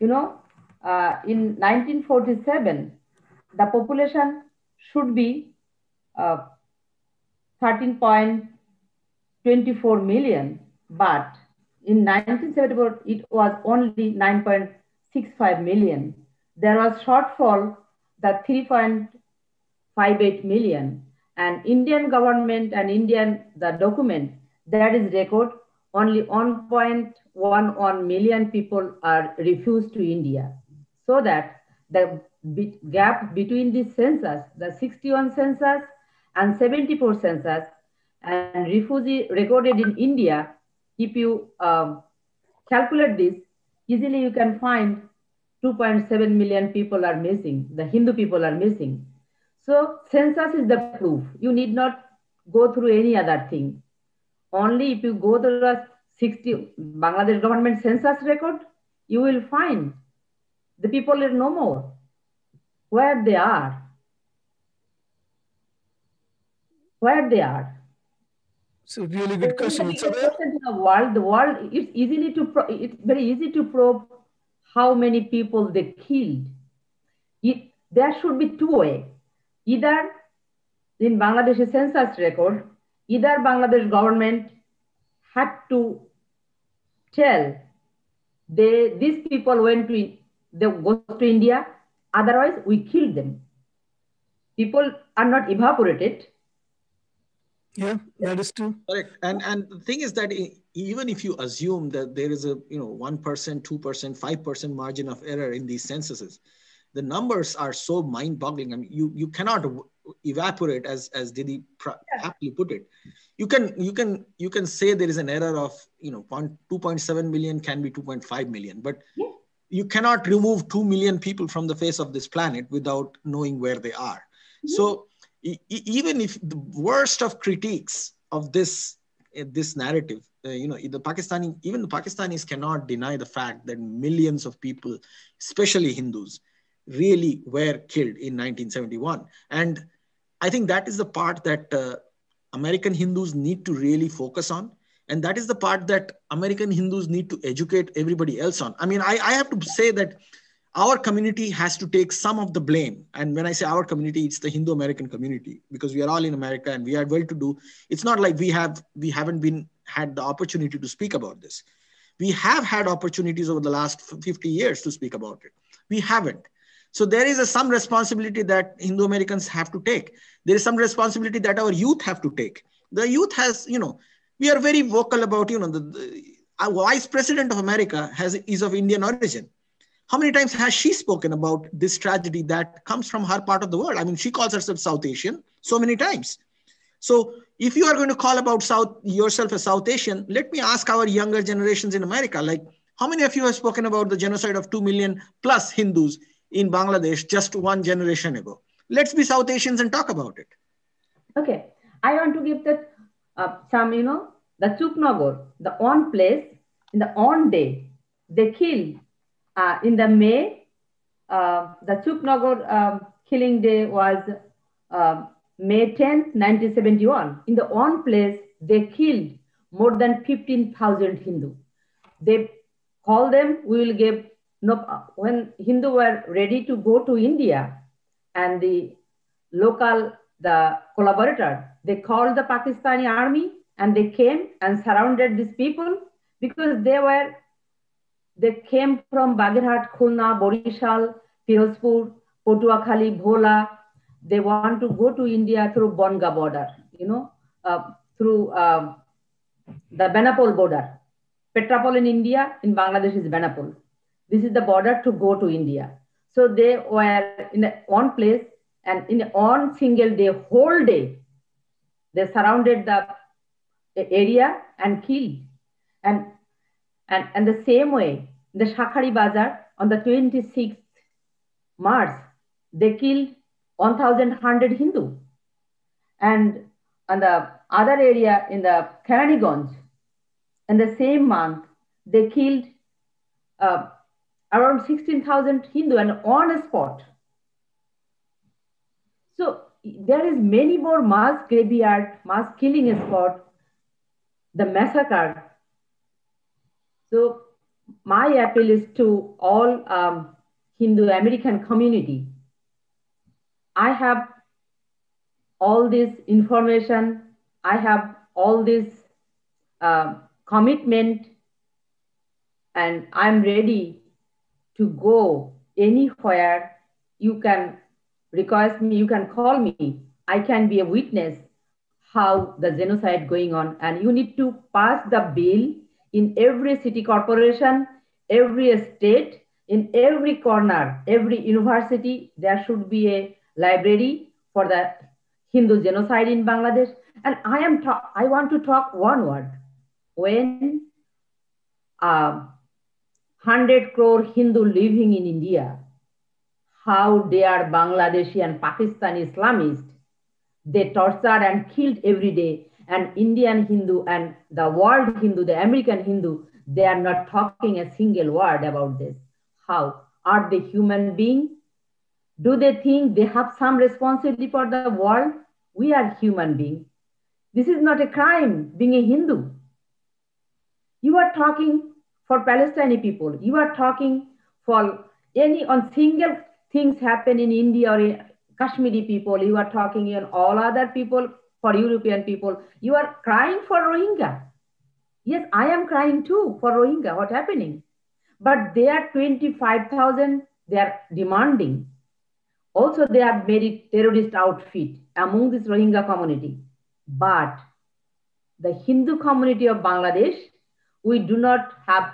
you know, uh, in 1947, the population should be uh, 13. 24 million, but in 1974, it was only 9.65 million. There was shortfall that 3.58 million. And Indian government and Indian the document that is record only 1.11 million people are refused to India. So that the gap between the census, the 61 census and 74 census and refugee recorded in India, if you um, calculate this, easily you can find 2.7 million people are missing. The Hindu people are missing. So census is the proof. You need not go through any other thing. Only if you go to the 60 Bangladesh government census record, you will find the people are no more where they are. Where they are.
So really good question.
So the world, the world, it's easily to it's very easy to probe how many people they killed. It, there should be two way. Either in Bangladesh census record, either Bangladesh government had to tell they these people went to they go to India, otherwise we kill them. People are not evaporated.
Yeah, that is true.
Correct. And and the thing is that even if you assume that there is a you know one percent, two percent, five percent margin of error in these censuses, the numbers are so mind-boggling. I mean, you you cannot evaporate as as Didi aptly put it. You can you can you can say there is an error of you know 2.7 million can be 2.5 million, but yeah. you cannot remove two million people from the face of this planet without knowing where they are. Yeah. So even if the worst of critiques of this uh, this narrative, uh, you know, the Pakistani even the Pakistanis cannot deny the fact that millions of people, especially Hindus, really were killed in 1971 and I think that is the part that uh, American Hindus need to really focus on. And that is the part that American Hindus need to educate everybody else on. I mean, I, I have to say that our community has to take some of the blame. And when I say our community, it's the Hindu American community because we are all in America and we are well to do. It's not like we have we haven't been had the opportunity to speak about this. We have had opportunities over the last 50 years to speak about it. We haven't. So there is a, some responsibility that Hindu Americans have to take. There is some responsibility that our youth have to take. The youth has, you know, we are very vocal about, you know, the, the vice president of America has is of Indian origin. How many times has she spoken about this tragedy that comes from her part of the world? I mean, she calls herself South Asian so many times. So if you are going to call about South yourself as South Asian, let me ask our younger generations in America, like how many of you have spoken about the genocide of 2 million plus Hindus in Bangladesh just one generation ago. Let's be South Asians and talk about it.
Okay. I want to give that uh, some, you know, the Chuknagar, the on place, in the on day, they killed uh, in the May, uh, the Chuknagar um, killing day was uh, May 10th, 1971. In the on place, they killed more than 15,000 Hindu. They called them, we will give no, when Hindu were ready to go to India and the local, the collaborator, they called the Pakistani army and they came and surrounded these people because they were, they came from Bagerhat, Khulna, Barishal, Firozpur, Patuakhali, Bhola. They want to go to India through Bonga border, you know, uh, through uh, the Benapole border. Petrapol in India, in Bangladesh is Benapole. This is the border to go to India. So they were in one place and in one single day, whole day, they surrounded the area and killed. And, and, and the same way, the Shankhari Bazar on the 26th March, they killed 1,100 Hindu. And on the other area in the Keraniganj, in the same month, they killed uh, around 16,000 Hindu and on a spot. So there is many more mass graveyard, mass killing spot, the massacre. So my appeal is to all um, Hindu American community. I have all this information. I have all this uh, commitment and I'm ready to go anywhere, you can request me, you can call me. I can be a witness how the genocide going on. And you need to pass the bill in every city corporation, every state, in every corner, every university, there should be a library for the Hindu genocide in Bangladesh. And I am I want to talk one word. When uh, 100 crore Hindu living in India, how dare Bangladeshi and Pakistani Islamists, they tortured and killed every day, and Indian Hindu and the world Hindu, the American Hindu, they are not talking a single word about this. How? Are they human beings? Do they think they have some responsibility for the world? We are human beings. This is not a crime being a Hindu. You are talking for Palestinian people. You are talking for any on single things happen in India or in Kashmiri people. You are talking in all other people for European people. You are crying for Rohingya. Yes, I am crying too for Rohingya. What happening? But they are 25,000. They are demanding. Also, they are very terrorist outfit among this Rohingya community. But the Hindu community of Bangladesh, we do not have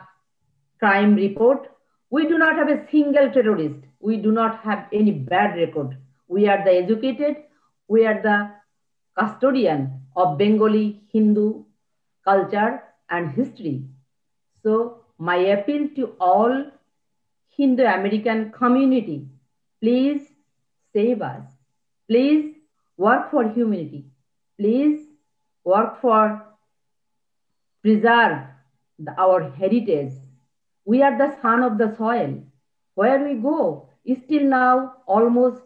crime report. We do not have a single terrorist. We do not have any bad record. We are the educated. We are the custodian of Bengali Hindu culture and history. So my appeal to all Hindu American community, please save us. Please work for humanity. Please work for preserve the, our heritage. We are the son of the soil. Where we go, still now almost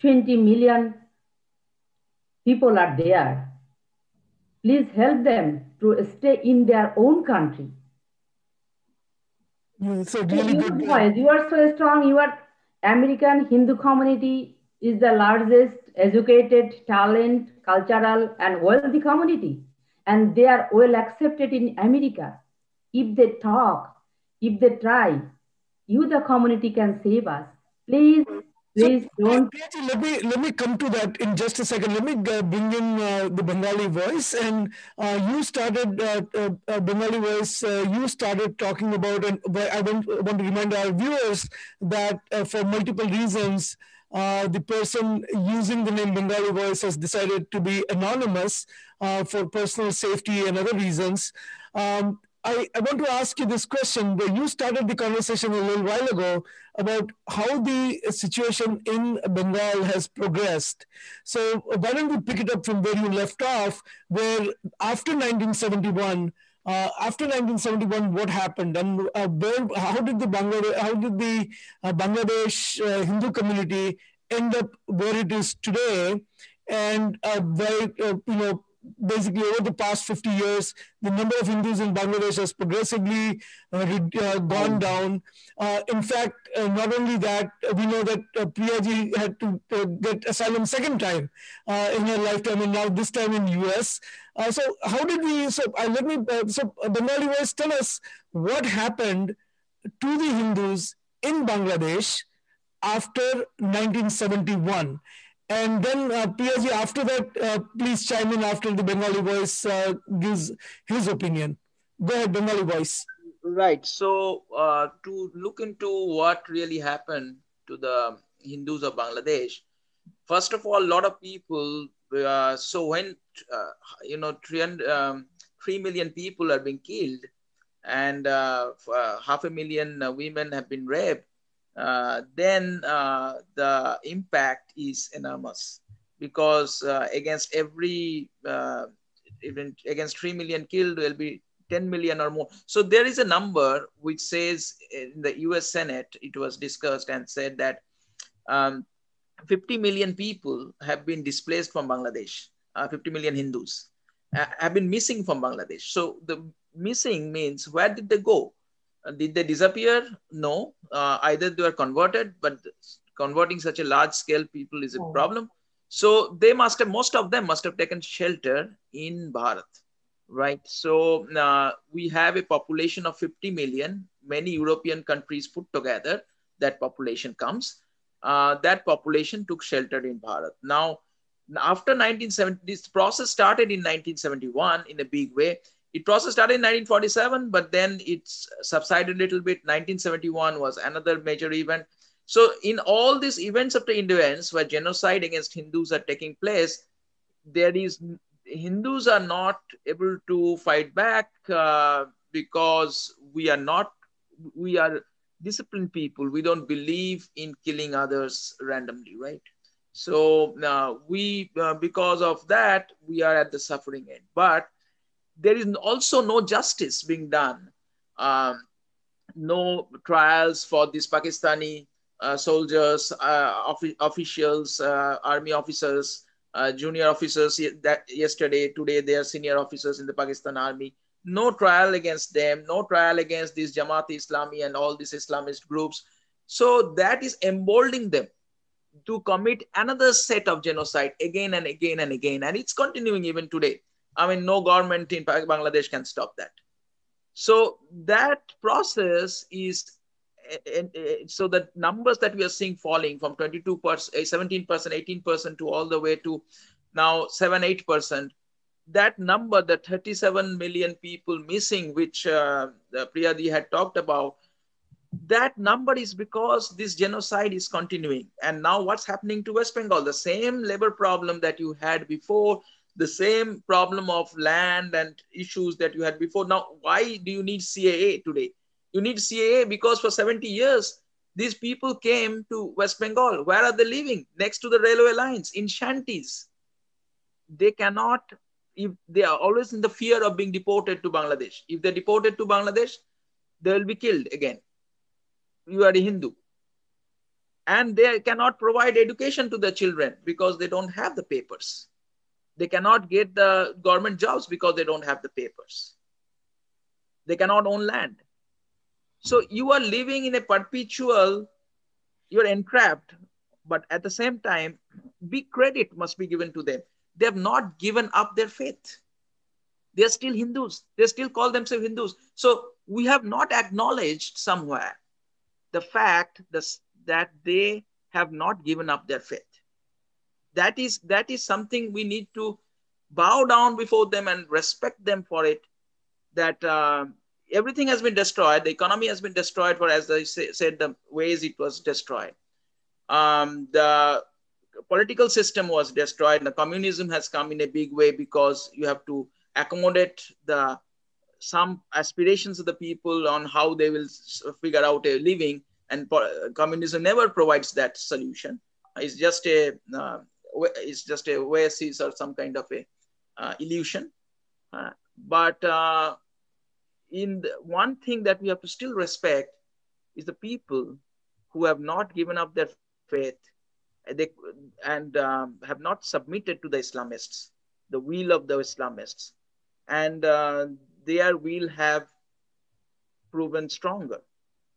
20 million people are there. Please help them to stay in their own country.
Hmm, so really
you,
good.
Boys, you are so strong. You are American Hindu community is the largest educated, talent, cultural, and wealthy community. And they are well accepted in America. If they talk, if they try, you, the community, can save us. Please, please
so,
don't.
Let me let me come to that in just a second. Let me uh, bring in uh, the Bengali voice. And uh, you started uh, uh, uh, Bengali voice. you started talking about, and I want, want to remind our viewers that for multiple reasons, the person using the name Bengali voice has decided to be anonymous for personal safety and other reasons. Um, I, I, want to ask you this question. Where you started the conversation a little while ago about how the situation in Bengal has progressed. So why don't we pick it up from where you left off, where after 1971, uh, after 1971, what happened, and uh, where, how did the Bangladesh, how did the uh, Bangladesh uh, Hindu community end up where it is today, and uh, where uh, you know basically over the past 50 years, the number of Hindus in Bangladesh has progressively uh, uh, gone down. Uh, in fact, uh, not only that, we know that uh, Priyaji had to uh, get asylum second time uh, in her lifetime, and now this time in US. so how did we? So let me. so Bengali voice, tell us what happened to the Hindus in Bangladesh after 1971 and then uh, after that, uh, please chime in after the Bengali voice uh, gives his opinion. Go ahead, Bengali voice.
Right. So uh, to look into what really happened to the Hindus of Bangladesh, first of all, a lot of people. Uh, so when uh, you know three, um, three million people are being killed, and uh, half a million women have been raped uh, then uh, the impact is enormous because uh, against every uh, even against 3 million killed will be 10 million or more. So there is a number which says in the us senate it was discussed and said that um, 50 million people have been displaced from bangladesh uh, 50 million hindus have been missing from bangladesh. So the missing means where did they go did they disappear? No. Uh, either they were converted, but converting such a large scale people is a oh. problem. So they must have, most of them must have taken shelter in Bharat, right? So uh, we have a population of 50 million, many European countries put together, that population comes. Uh, that population took shelter in Bharat. Now, after 1970, this process started in 1971 in a big way it process started in 1947, but then it subsided a little bit. 1971 was another major event. So in all these events of the events where genocide against Hindus are taking place, there is Hindus are not able to fight back uh, because we are not we are disciplined people. We don't believe in killing others randomly, right? So uh, we, uh, because of that, we are at the suffering end. But there is also no justice being done. Um, no trials for these Pakistani uh, soldiers, uh, officials, uh, army officers, uh, junior officers that yesterday, today they are senior officers in the Pakistan army. No trial against them, no trial against these Jamaat Islami and all these Islamist groups. So that is emboldening them to commit another set of genocide again and again and again. And it's continuing even today. I mean, no government in Bangladesh can stop that. So that process is, eh, eh, eh, so the numbers that we are seeing falling from 22%, 17%, 18% to all the way to now 7, 8%, that number, the 37 million people missing, which uh, Priyadi had talked about, that number is because this genocide is continuing. And now what's happening to West Bengal? The same labor problem that you had before, the same problem of land and issues that you had before. Now, why do you need CAA today? You need CAA because for 70 years, these people came to West Bengal. Where are they living? Next to the railway lines, in shanties. They cannot, if they are always in the fear of being deported to Bangladesh. If they're deported to Bangladesh, they will be killed again. You are a Hindu. And they cannot provide education to their children because they don't have the papers they cannot get the government jobs because they don't have the papers. They cannot own land. So you are living in a perpetual, you're entrapped, but at the same time, big credit must be given to them. They have not given up their faith. They are still Hindus. They still call themselves Hindus. So we have not acknowledged somewhere the fact that they have not given up their faith that is that is something we need to bow down before them and respect them for it that uh, everything has been destroyed. The economy has been destroyed for as i say, said the ways it was destroyed. Um, the political system was destroyed. The communism has come in a big way because you have to accommodate the some aspirations of the people on how they will figure out a living and communism never provides that solution. It's just a uh, is just a oasis or some kind of a uh, illusion. Uh, but uh, in the, one thing that we have to still respect is the people who have not given up their faith they, and um, have not submitted to the Islamists, the will of the Islamists. And uh, their will have proven stronger.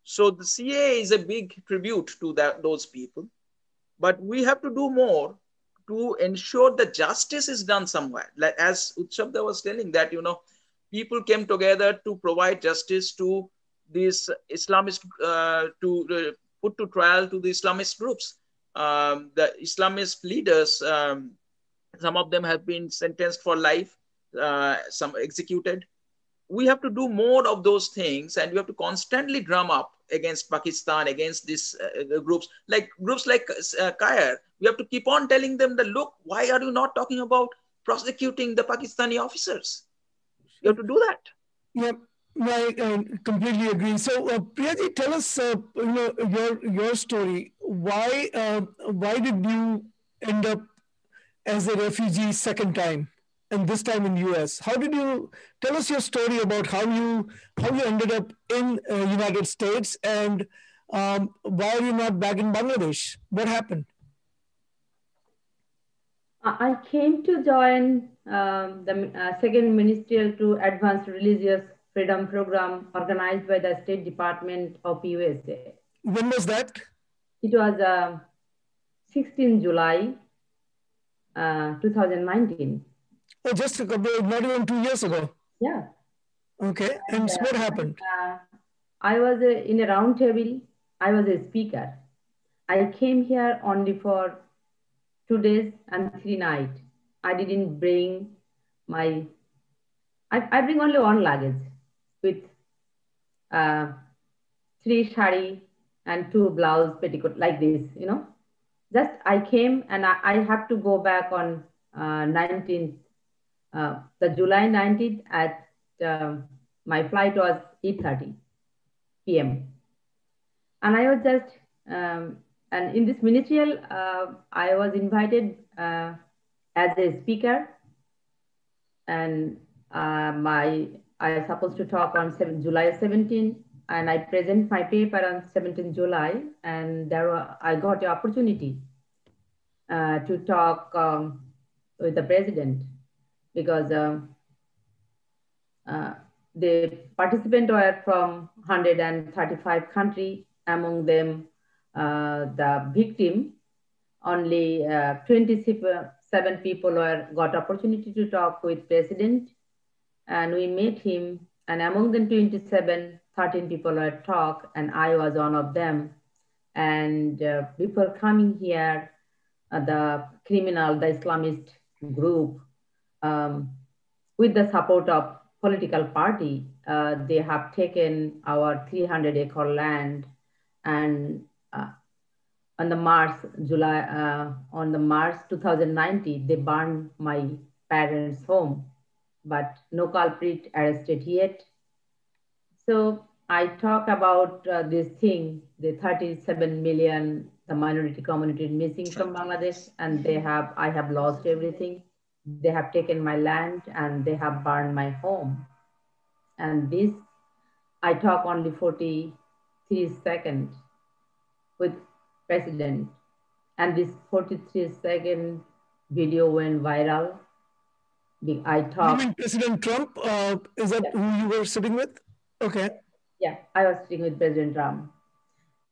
So the CA is a big tribute to that, those people. But we have to do more to ensure the justice is done somewhere. Like as Utshabda was telling that, you know, people came together to provide justice to these Islamist, uh, to uh, put to trial to the Islamist groups. Um, the Islamist leaders, um, some of them have been sentenced for life, uh, some executed. We have to do more of those things and we have to constantly drum up against Pakistan, against these uh, groups, like groups like uh. We have to keep on telling them that, look, why are you not talking about prosecuting the Pakistani officers? You have to do that.
Yeah, I completely agree. So, uh, Priyaji, tell us, uh, you know, your your story. Why uh, why did you end up as a refugee second time? And this time in US. How did you tell us your story about how you how you ended up in uh, United States and um, why are you not back in Bangladesh? What happened?
I came to join um, the uh, second ministerial to advanced religious freedom program organized by the State Department of USA.
When was that?
It was uh, 16 July uh, 2019.
Oh, just a couple, not even two years ago.
Yeah.
Okay. And, and uh, what happened?
Uh, I was uh, in a round table. I was a speaker. I came here only for two days and three nights. I didn't bring my, I, I bring only one luggage with uh, three shari and two blouse petticoat like this, you know. Just I came and I, I have to go back on uh, 19th uh, the July 19th at uh, my flight was 8.30 p.m. And I was just, um, and in this ministerial, uh, I was invited uh, as a speaker, and uh, my I was supposed to talk on 7, July 17, and I present my paper on 17 July, and there were, I got the opportunity uh, to talk um, with the president because um, uh, the participants were from 135 countries, among them uh, the victim, only uh, 27 people were, got opportunity to talk with president and we met him and among the 27, 13 people were talk and I was one of them. And uh, before coming here, uh, the criminal, the Islamist group, um, with the support of political party, uh, they have taken our 300 acre land and uh, on the March, July, uh, on the March 2019, they burned my parents' home, but no culprit arrested yet. So I talk about uh, this thing, the 37 million, the minority community missing from Bangladesh, and they have, I have lost everything. They have taken my land and they have burned my home. And this, I talk only 43 seconds with president. And this 43 second video went viral. I talked.
You mean President Trump? Uh, is that yeah. who you were sitting with? Okay.
Yeah, I was sitting with President Trump.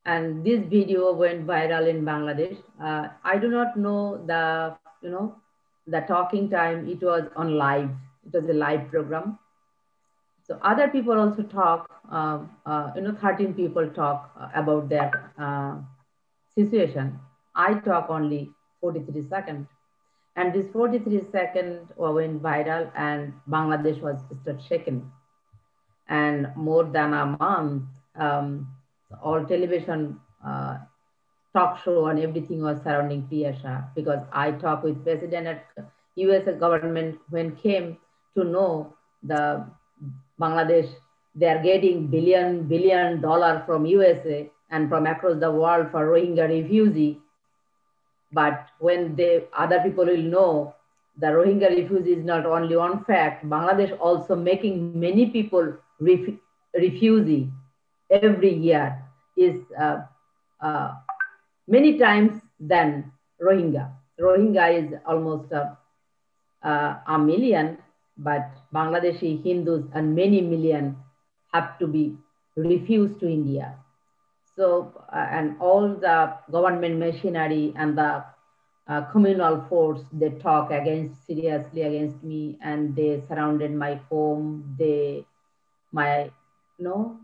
And this video went viral in Bangladesh. Uh, I do not know the, you know, the talking time. It was on live. It was a live program. So other people also talk, uh, uh, you know, 13 people talk about their uh, situation. I talk only 43 seconds. And this 43 second went viral and Bangladesh was just shaken. And more than a month, um, all television uh, talk show and everything was surrounding Priyasha because I talked with president at US government when came to know the Bangladesh, they are getting billion, billion dollar from USA and from across the world for Rohingya refugee. But when the other people will know the Rohingya refugee is not only one fact, Bangladesh also making many people ref, refugee every year is uh, uh, many times than Rohingya. Rohingya is almost uh, uh a million, but Bangladeshi Hindus and many million have to be refused to India. So, uh, and all the government machinery and the uh, communal force, they talk against, seriously against me and they surrounded my home. They, my, you know,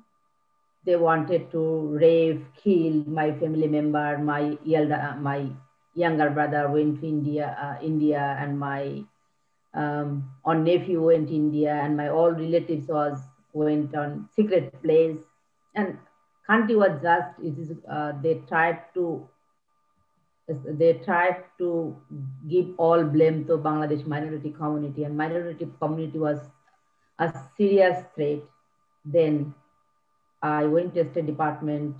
they wanted to rape, kill my family member, my elder, my younger brother went to India, uh, India and my um, nephew went to India and my all relatives was went on secret place and country was just it is uh, they tried to they tried to give all blame to Bangladesh minority community and minority community was a serious threat. Then I went to the State Department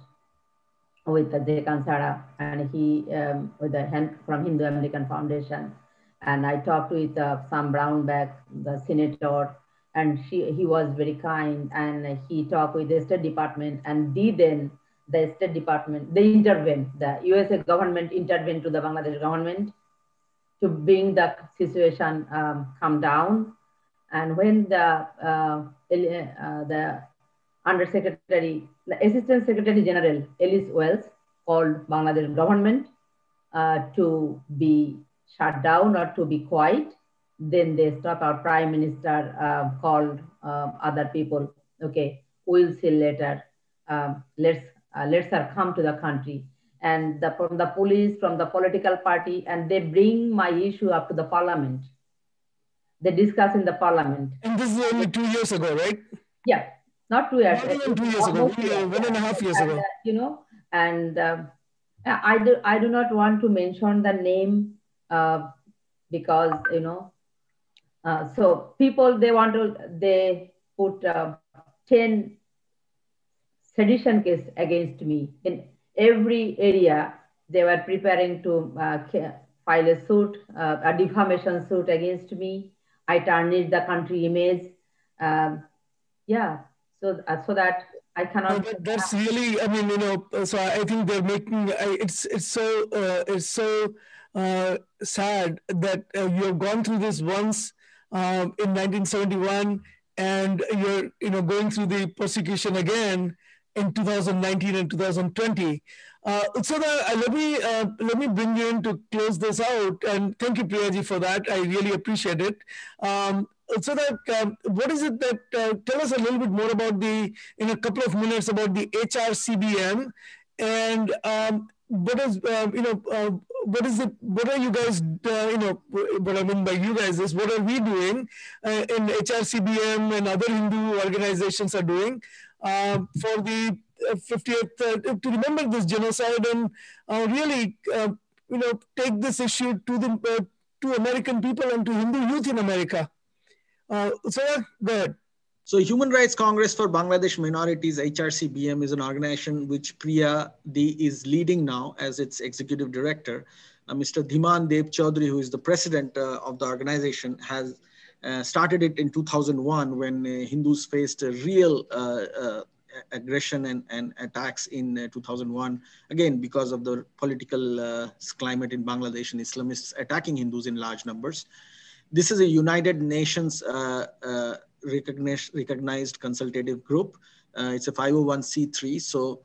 with Jay Kansara and he um, with the from Hindu American Foundation and I talked with uh, Sam Brownback, the senator, and she, he was very kind and he talked with the State Department and then, the State Department, they intervened, the USA government intervened to the Bangladesh government to bring the situation um, come down. And when the, uh, uh, the Undersecretary, the Assistant Secretary General, Alice Wells, called Bangladesh government uh, to be shut down or to be quiet. Then they stop. Our prime minister uh, called uh, other people. Okay, we'll see later. Um, let's uh, let's her come to the country. And the, from the police, from the political party, and they bring my issue up to the parliament. They discuss in the parliament.
And this is only two years ago, right?
Yeah, not two years.
Not even two years ago. One and a half years
and,
ago.
Uh, you know, and um, I do I do not want to mention the name uh, because you know uh, so people they want to they put uh, 10 sedition case against me. In every area, they were preparing to uh, file a suit, uh, a defamation suit against me. I tarnished the country image. Um, yeah, so uh, so that I cannot.
that, that's really, I mean, you know, so I think they're making it's it's so uh, it's so uh, sad that uh, you have gone through this once um, in 1971, and you're you know going through the persecution again in 2019 and 2020. Uh, so the, uh, let me uh, let me bring you in to close this out, and thank you, Priyaji, for that. I really appreciate it. Um, so that um, what is it that uh, tell us a little bit more about the in a couple of minutes about the HRCBM and um, what is uh, you know uh, what is it what are you guys uh, you know what i mean by you guys is what are we doing uh, in hrcbm and other hindu organizations are doing uh, for the 50th uh, to remember this genocide and really you know take this issue to the to american people and to hindu youth in america uh, so ahead.
So Human Rights Congress for Bangladesh Minorities, HRCBM, is an organization which Priya D is leading now as its executive director. Uh, Mr. Dhiman Dev Chaudhary, who is the president uh, of the organization, has uh, started it in 2001 when uh, Hindus faced a real uh, uh, aggression and, and, attacks in 2001, again, because of the political climate in Bangladesh and Islamists attacking Hindus in large numbers. This is a United Nations uh, uh, recognized, consultative group. Uh, it's a 501c3. So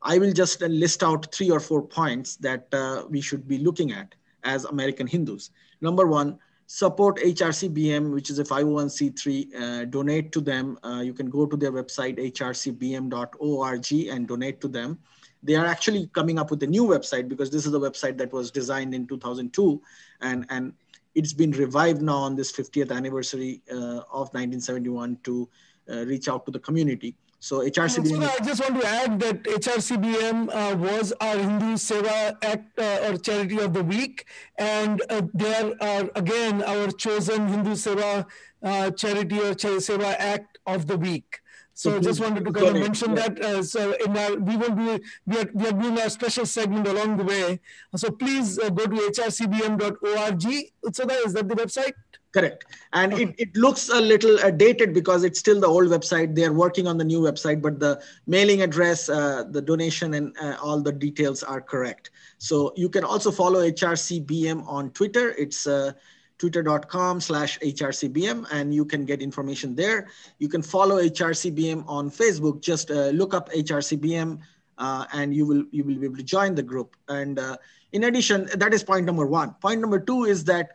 I will just list out three or four points that we should be looking at as American Hindus. Number one, support HRCBM, which is a 501c3, uh, donate to them. Uh, you can go to their website, hrcbm.org and donate to them. They are actually coming up with a new website because this is a website that was designed in 2002 and, and it's been revived now on this 50th anniversary uh, of 1971 to uh, reach out to the community. So HRCBM.
So I just want to add that HRCBM uh, was our Hindu Seva Act uh, or Charity of the Week, and uh, there are again our chosen Hindu Seva uh, Charity or Seva Act of the Week. So just wanted to kind of mention yeah. that. Uh, so in our, we will be we are, we are doing a special segment along the way. So please uh, go to hrcbm.org. Utsada, is that the website?
Correct. And okay. it, it looks a little uh, dated because it's still the old website. They are working on the new website, but the mailing address, uh, the donation, and uh, all the details are correct. So you can also follow HRCBM on Twitter. It's uh, twitter.com slash hrcbm and you can get information there. You can follow hrcbm on facebook. Just uh, look up hrcbm uh, and you will you will be able to join the group. And uh, in addition that is point number one. Point number two is that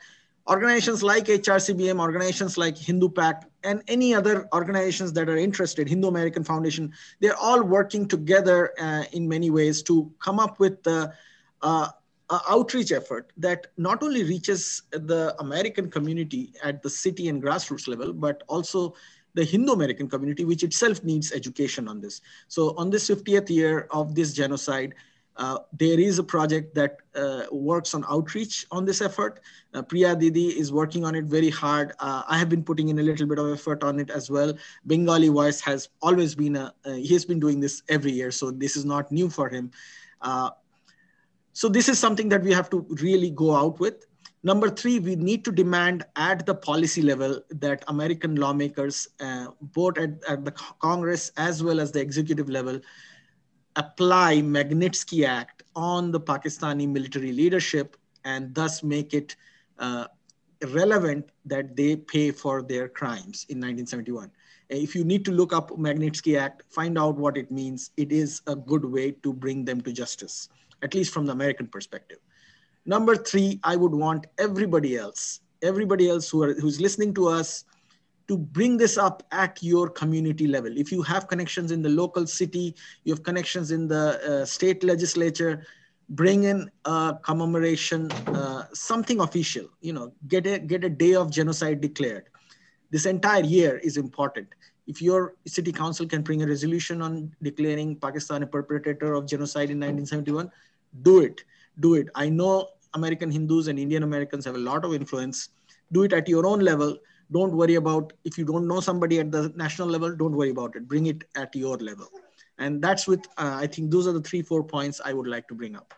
organizations like hrcbm organizations like hindu pact and any other organizations that are interested hindu american foundation they're all working together uh, in many ways to come up with the uh, uh, outreach effort that not only reaches the American community at the city and grassroots level, but also the Hindu American community, which itself needs education on this. So on this 50th year of this genocide, uh, there is a project that uh, works on outreach on this effort. Uh, Priya Didi is working on it very hard. Uh, I have been putting in a little bit of effort on it as well. Bengali Voice has always been a, uh, he has been doing this every year, so this is not new for him. So this is something that we have to really go out with. Number three, we need to demand at the policy level that American lawmakers, uh, both at, at, the Congress as well as the executive level, apply Magnitsky Act on the Pakistani military leadership and thus make it uh, relevant that they pay for their crimes in 1971. If you need to look up Magnitsky Act, find out what it means. It is a good way to bring them to justice at least from the American perspective. Number three, I would want everybody else, everybody else who are, who's listening to us to bring this up at your community level. If you have connections in the local city, you have connections in the uh, state legislature, bring in a commemoration, uh, something official, you know, get a, get a day of genocide declared. This entire year is important. If your city council can bring a resolution on declaring Pakistan a perpetrator of genocide in 1971, do it. Do it. I know american hindus and indian americans have a lot of influence. Do it at your own level. Don't worry about if you don't know somebody at the national level don't worry about it. Bring it at your level. And that's with, uh, I think those are the three, four points I would like to bring up.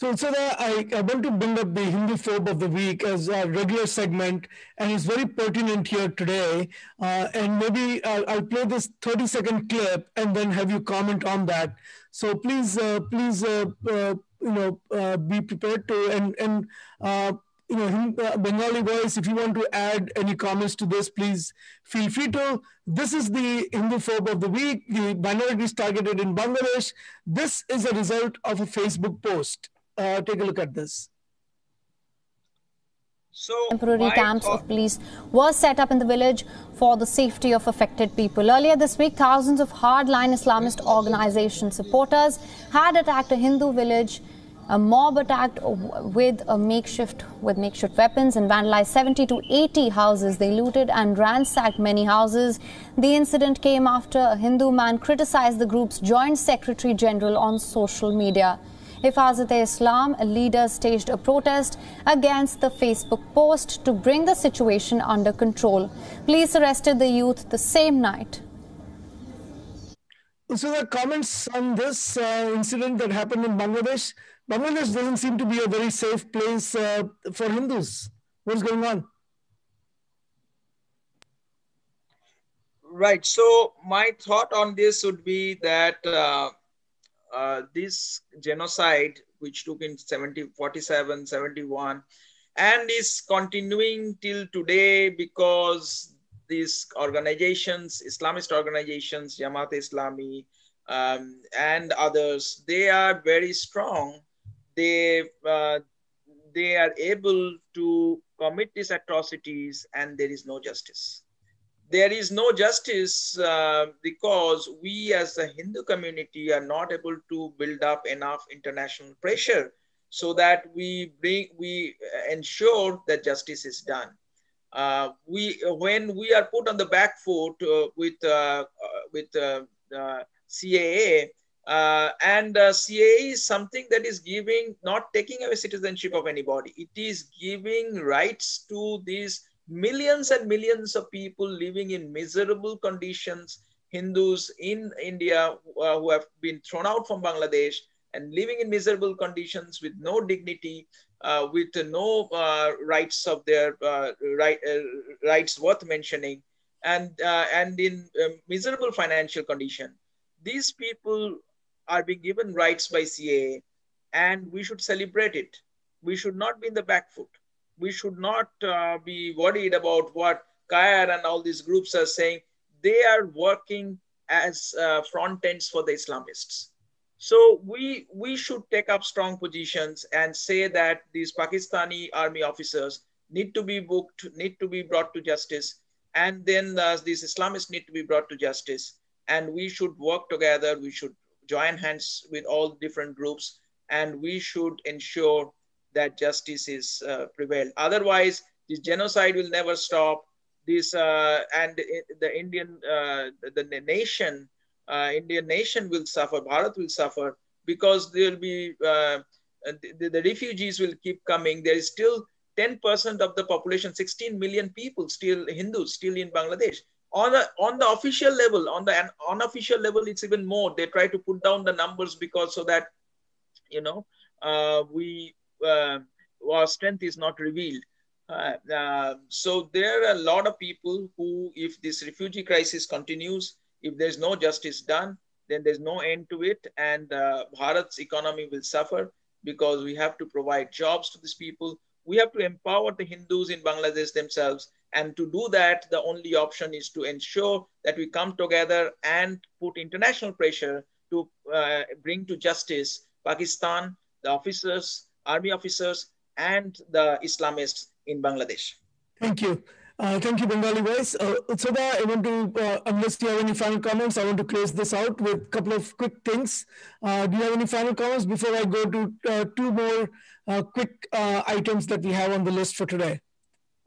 So, so I, I want to bring up the Hindu phobe of the week as a regular segment, and it's very pertinent here today. Uh, and maybe I'll, I'll, play this 30 second clip and then have you comment on that. So please, uh, please, uh, uh you know, uh, be prepared to and and uh, you know, Bengali voice. If you want to add any comments to this, please feel free to. This is the Hindu phobe of the week. The minorities targeted in Bangladesh. This is a result of a Facebook post uh, take a look at this.
So temporary camps of police were set up in the village for the safety of affected people. Earlier this week, thousands of hardline Islamist organization supporters had attacked a Hindu village. A mob attacked with a makeshift with makeshift weapons and vandalized 70 to 80 houses. They looted and ransacked many houses. The incident came after a Hindu man criticized the group's joint secretary general on social media. Hifazat-e-Islam leaders staged a protest against the Facebook post to bring the situation under control. Police arrested the youth the same night.
So the comments on this uh, incident that happened in Bangladesh, Bangladesh doesn't seem to be a very safe place uh, for Hindus. What's going on?
Right. So my thought on this would be that uh, uh, this genocide, which took in 70, 47, 71, and is continuing till today because these organizations, Islamist organizations, Jamaat Islami, um, and others, they are very strong. They, uh, they are able to commit these atrocities and there is no justice there is no justice uh, because we as a Hindu community are not able to build up enough international pressure so that we bring we ensure that justice is done. Uh, we when we are put on the back foot uh, with uh, uh, with uh, CAA. and CAA is something that is giving, not taking away citizenship of anybody. It is giving rights to these millions and millions of people living in miserable conditions, Hindus in India uh, who have been thrown out from Bangladesh and living in miserable conditions with no dignity, uh, with no uh, rights of their uh, right, uh, rights worth mentioning, and and in um, miserable financial condition. These people are being given rights by CAA, and we should celebrate it. We should not be in the back foot we should not uh, be worried about what CAIR and all these groups are saying. They are working as uh, front ends for the Islamists. So we we should take up strong positions and say that these Pakistani army officers need to be booked, need to be brought to justice, and then uh, these Islamists need to be brought to justice. And we should work together. We should join hands with all different groups, and we should ensure that justice is uh, prevailed. Otherwise, this genocide will never stop. This uh, and the Indian uh, the, the nation, uh, Indian nation will suffer. Bharat will suffer because there will be uh, the, the refugees will keep coming. There is still 10% of the population, 16 million people, still Hindus, still in Bangladesh. On the on the official level, on the unofficial level, it's even more. They try to put down the numbers because so that you know uh, we our strength is not revealed. Uh, uh, so there are a lot of people who, if this refugee crisis continues, if there's no justice done, then there's no end to it, and uh, Bharat's economy will suffer because we have to provide jobs to these people. We have to empower the Hindus in Bangladesh themselves, and to do that, the only option is to ensure that we come together and put international pressure to uh, bring to justice Pakistan, the officers, army officers, and the Islamists in Bangladesh.
Thank you. Uh, thank you, Bengali voice. Uh, Utsada, I want to, uh, unless you have any final comments, I want to close this out with a couple of quick things. Uh, do you have any final comments before I go to uh, two more uh, quick uh, items that we have on the list for today?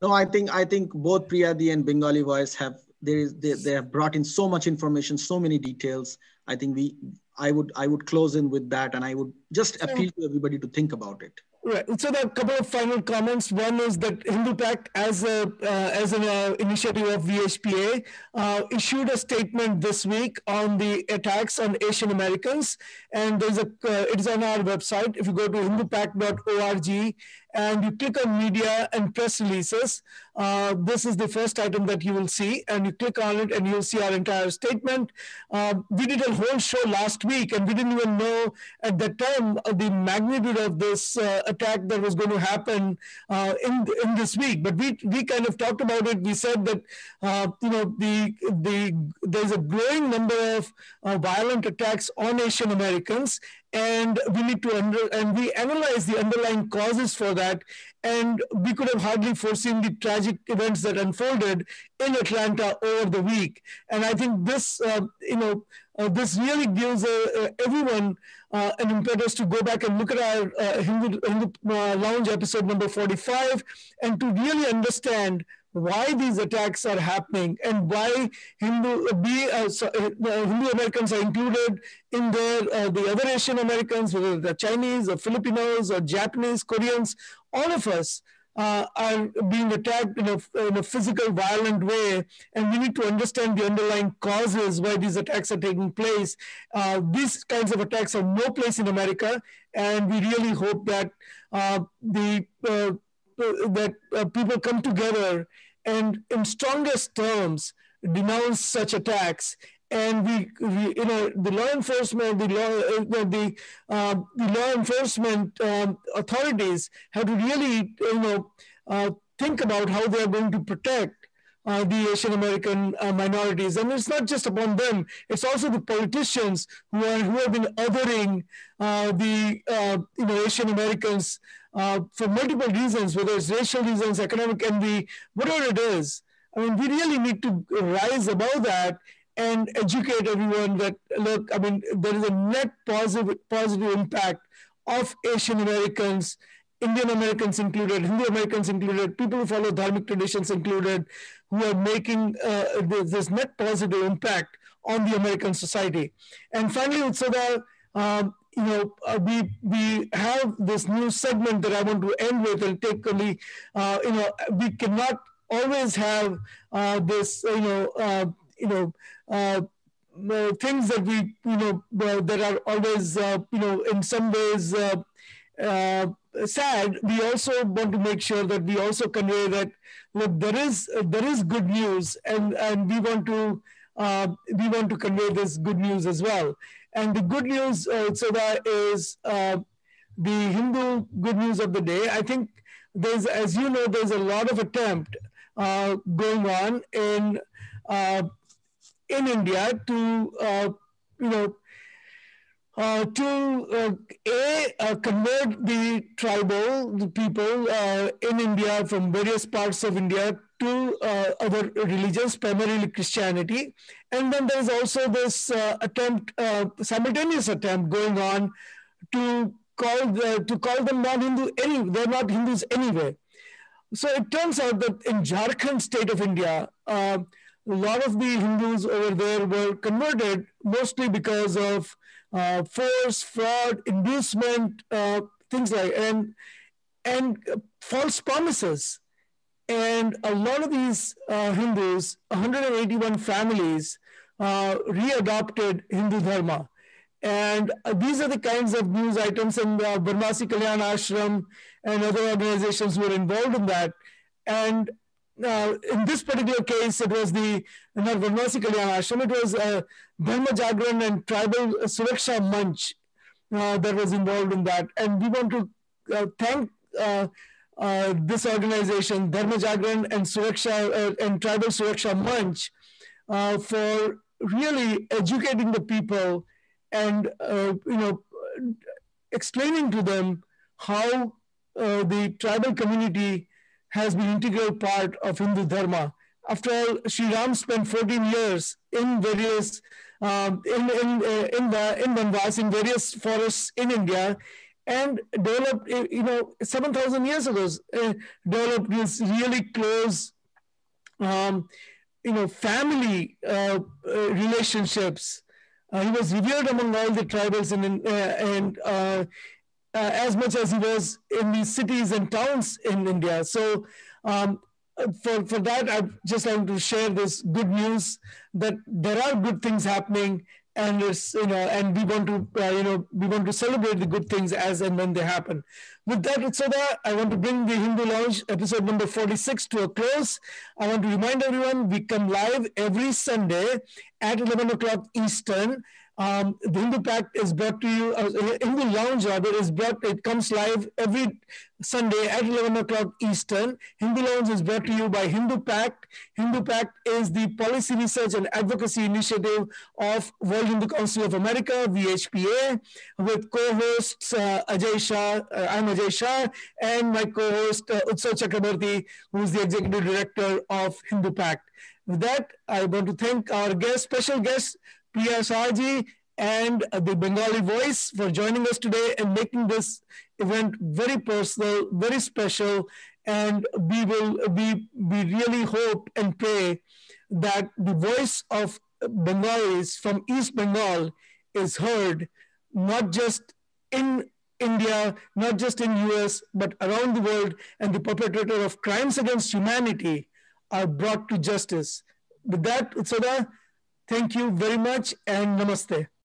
No, I think I think both Priyadi and Bengali voice have there is they, they have brought in so much information, so many details. I think we I would I would close in with that, and I would just appeal to everybody to think about it.
Right. So there are a couple of final comments. One is that Hindu Pact, as a uh, as an uh, initiative of VHPA, uh, issued a statement this week on the attacks on Asian Americans, and there's a uh, it is on our website. If you go to hindupact.org and you click on media and press releases, uh, this is the first item that you will see, and you click on it and you'll see our entire statement. Uh, we did a whole show last week, and we didn't even know at that time uh, the magnitude of this uh, attack that was going to happen uh, in in this week. But we we kind of talked about it. We said that you know the the there's a growing number of violent attacks on Asian Americans, and we need to under and we analyze the underlying causes for that and we could have hardly foreseen the tragic events that unfolded in atlanta over the week. And i think this uh, you know uh, this really gives uh, uh everyone uh, an impetus to go back and look at our uh, hindu, hindu lounge episode number 45 and to really understand why these attacks are happening and why Hindu be uh, uh, Hindu Americans are included in there. Uh, the other Asian Americans, whether the Chinese or Filipinos or Japanese, Koreans, all of us uh, are being attacked in a, in a physical, violent way, and we need to understand the underlying causes why these attacks are taking place. Uh, these kinds of attacks have no place in America, and we really hope that uh, the that uh, people come together and in strongest terms denounce such attacks. And we, we, you know the law enforcement the law uh, the, uh, the law enforcement um, authorities have to really you know uh, think about how they are going to protect uh, the Asian American uh, minorities, and it's not just upon them; it's also the politicians who are who have been othering the you know Asian Americans uh, for multiple reasons, whether it's racial reasons, economic envy, whatever it is. I mean, we really need to rise above that and educate everyone that look, I mean, there is a net positive positive impact of Asian Americans, Indian Americans included, Hindu Americans included, people who follow dharmic traditions included, who are making uh, this, net positive impact on the American society. And finally, Utsada, um, you know, uh, we we have this new segment that I want to end with and take only, uh, you know, we cannot always have uh, this, you know, uh, you know. Uh, things that we, you know, that are always, uh, you know, in some ways sad. We also want to make sure that we also convey that look, there is there is good news, and and we want to we want to convey this good news as well. And the good news, uh, is uh, the Hindu good news of the day. I think there's, as you know, there's a lot of attempt uh, going on in uh, in India to, uh, you know, uh, to uh, a uh, convert the tribal the people uh, in India from various parts of India to uh, other religions, primarily Christianity, and then there is also this uh, attempt, simultaneous attempt going on to call the, to call them non-Hindu. Any they're not Hindus anyway. So it turns out that in Jharkhand state of India, a lot of the Hindus over there were converted mostly because of uh, force, fraud, inducement, uh, things like and and false promises. And a lot of these uh, Hindus, 181 families, uh, readopted Hindu Dharma. And uh, these are the kinds of news items, and uh, Banvasi Kalyan Ashram and other organizations were involved in that. And uh, in this particular case, it was the not Kalyan Ashram, it was uh, Dharma Jagran and Tribal Suraksha Manch uh, that was involved in that. And we want to uh, thank uh, uh, this organization, Dharma Jagran and Suraksha uh, and Tribal Suraksha Manch, for really educating the people and you know explaining to them how the tribal community has been integral part of Hindu Dharma. After all, Sri Ram spent 14 years in various um, in in uh, in the in Banvas, in various forests in India, and developed uh, you know 7,000 years ago uh, developed this really close um, you know family uh, uh relationships. Uh, he was revered among all the tribals in, and uh, as much as he was in the cities and towns in India. So um, for, for that, I just want to share this good news that there are good things happening and it's you know and we want to uh, you know we want to celebrate the good things as and when they happen. With that Utsada, i want to bring the hindu lounge episode number 46 to a close. I want to remind everyone we come live every sunday at 11 o'clock eastern um, the Hindu Pact is brought to you, uh, Hindu Lounge rather, is brought, it comes live every Sunday at 11 o'clock Eastern. Hindu Lounge is brought to you by Hindu Pact. Hindu Pact is the policy research and advocacy initiative of World Hindu Council of America, VHPA, with co-hosts uh, Ajay Shah, uh, I'm Ajay Shah, and my co-host uh, Utsav Chakrabarti, who is the executive director of Hindu Pact. With that, I want to thank our guest, special guest, Priya Saji and uh, the Bengali Voice for joining us today and making this event very personal, very special. And we will we, we really hope and pray that the voice of Bengalis from East Bengal is heard not just in India, not just in US, but around the world, and the perpetrator of crimes against humanity are brought to justice. With that, Utsada, Thank you very much and namaste.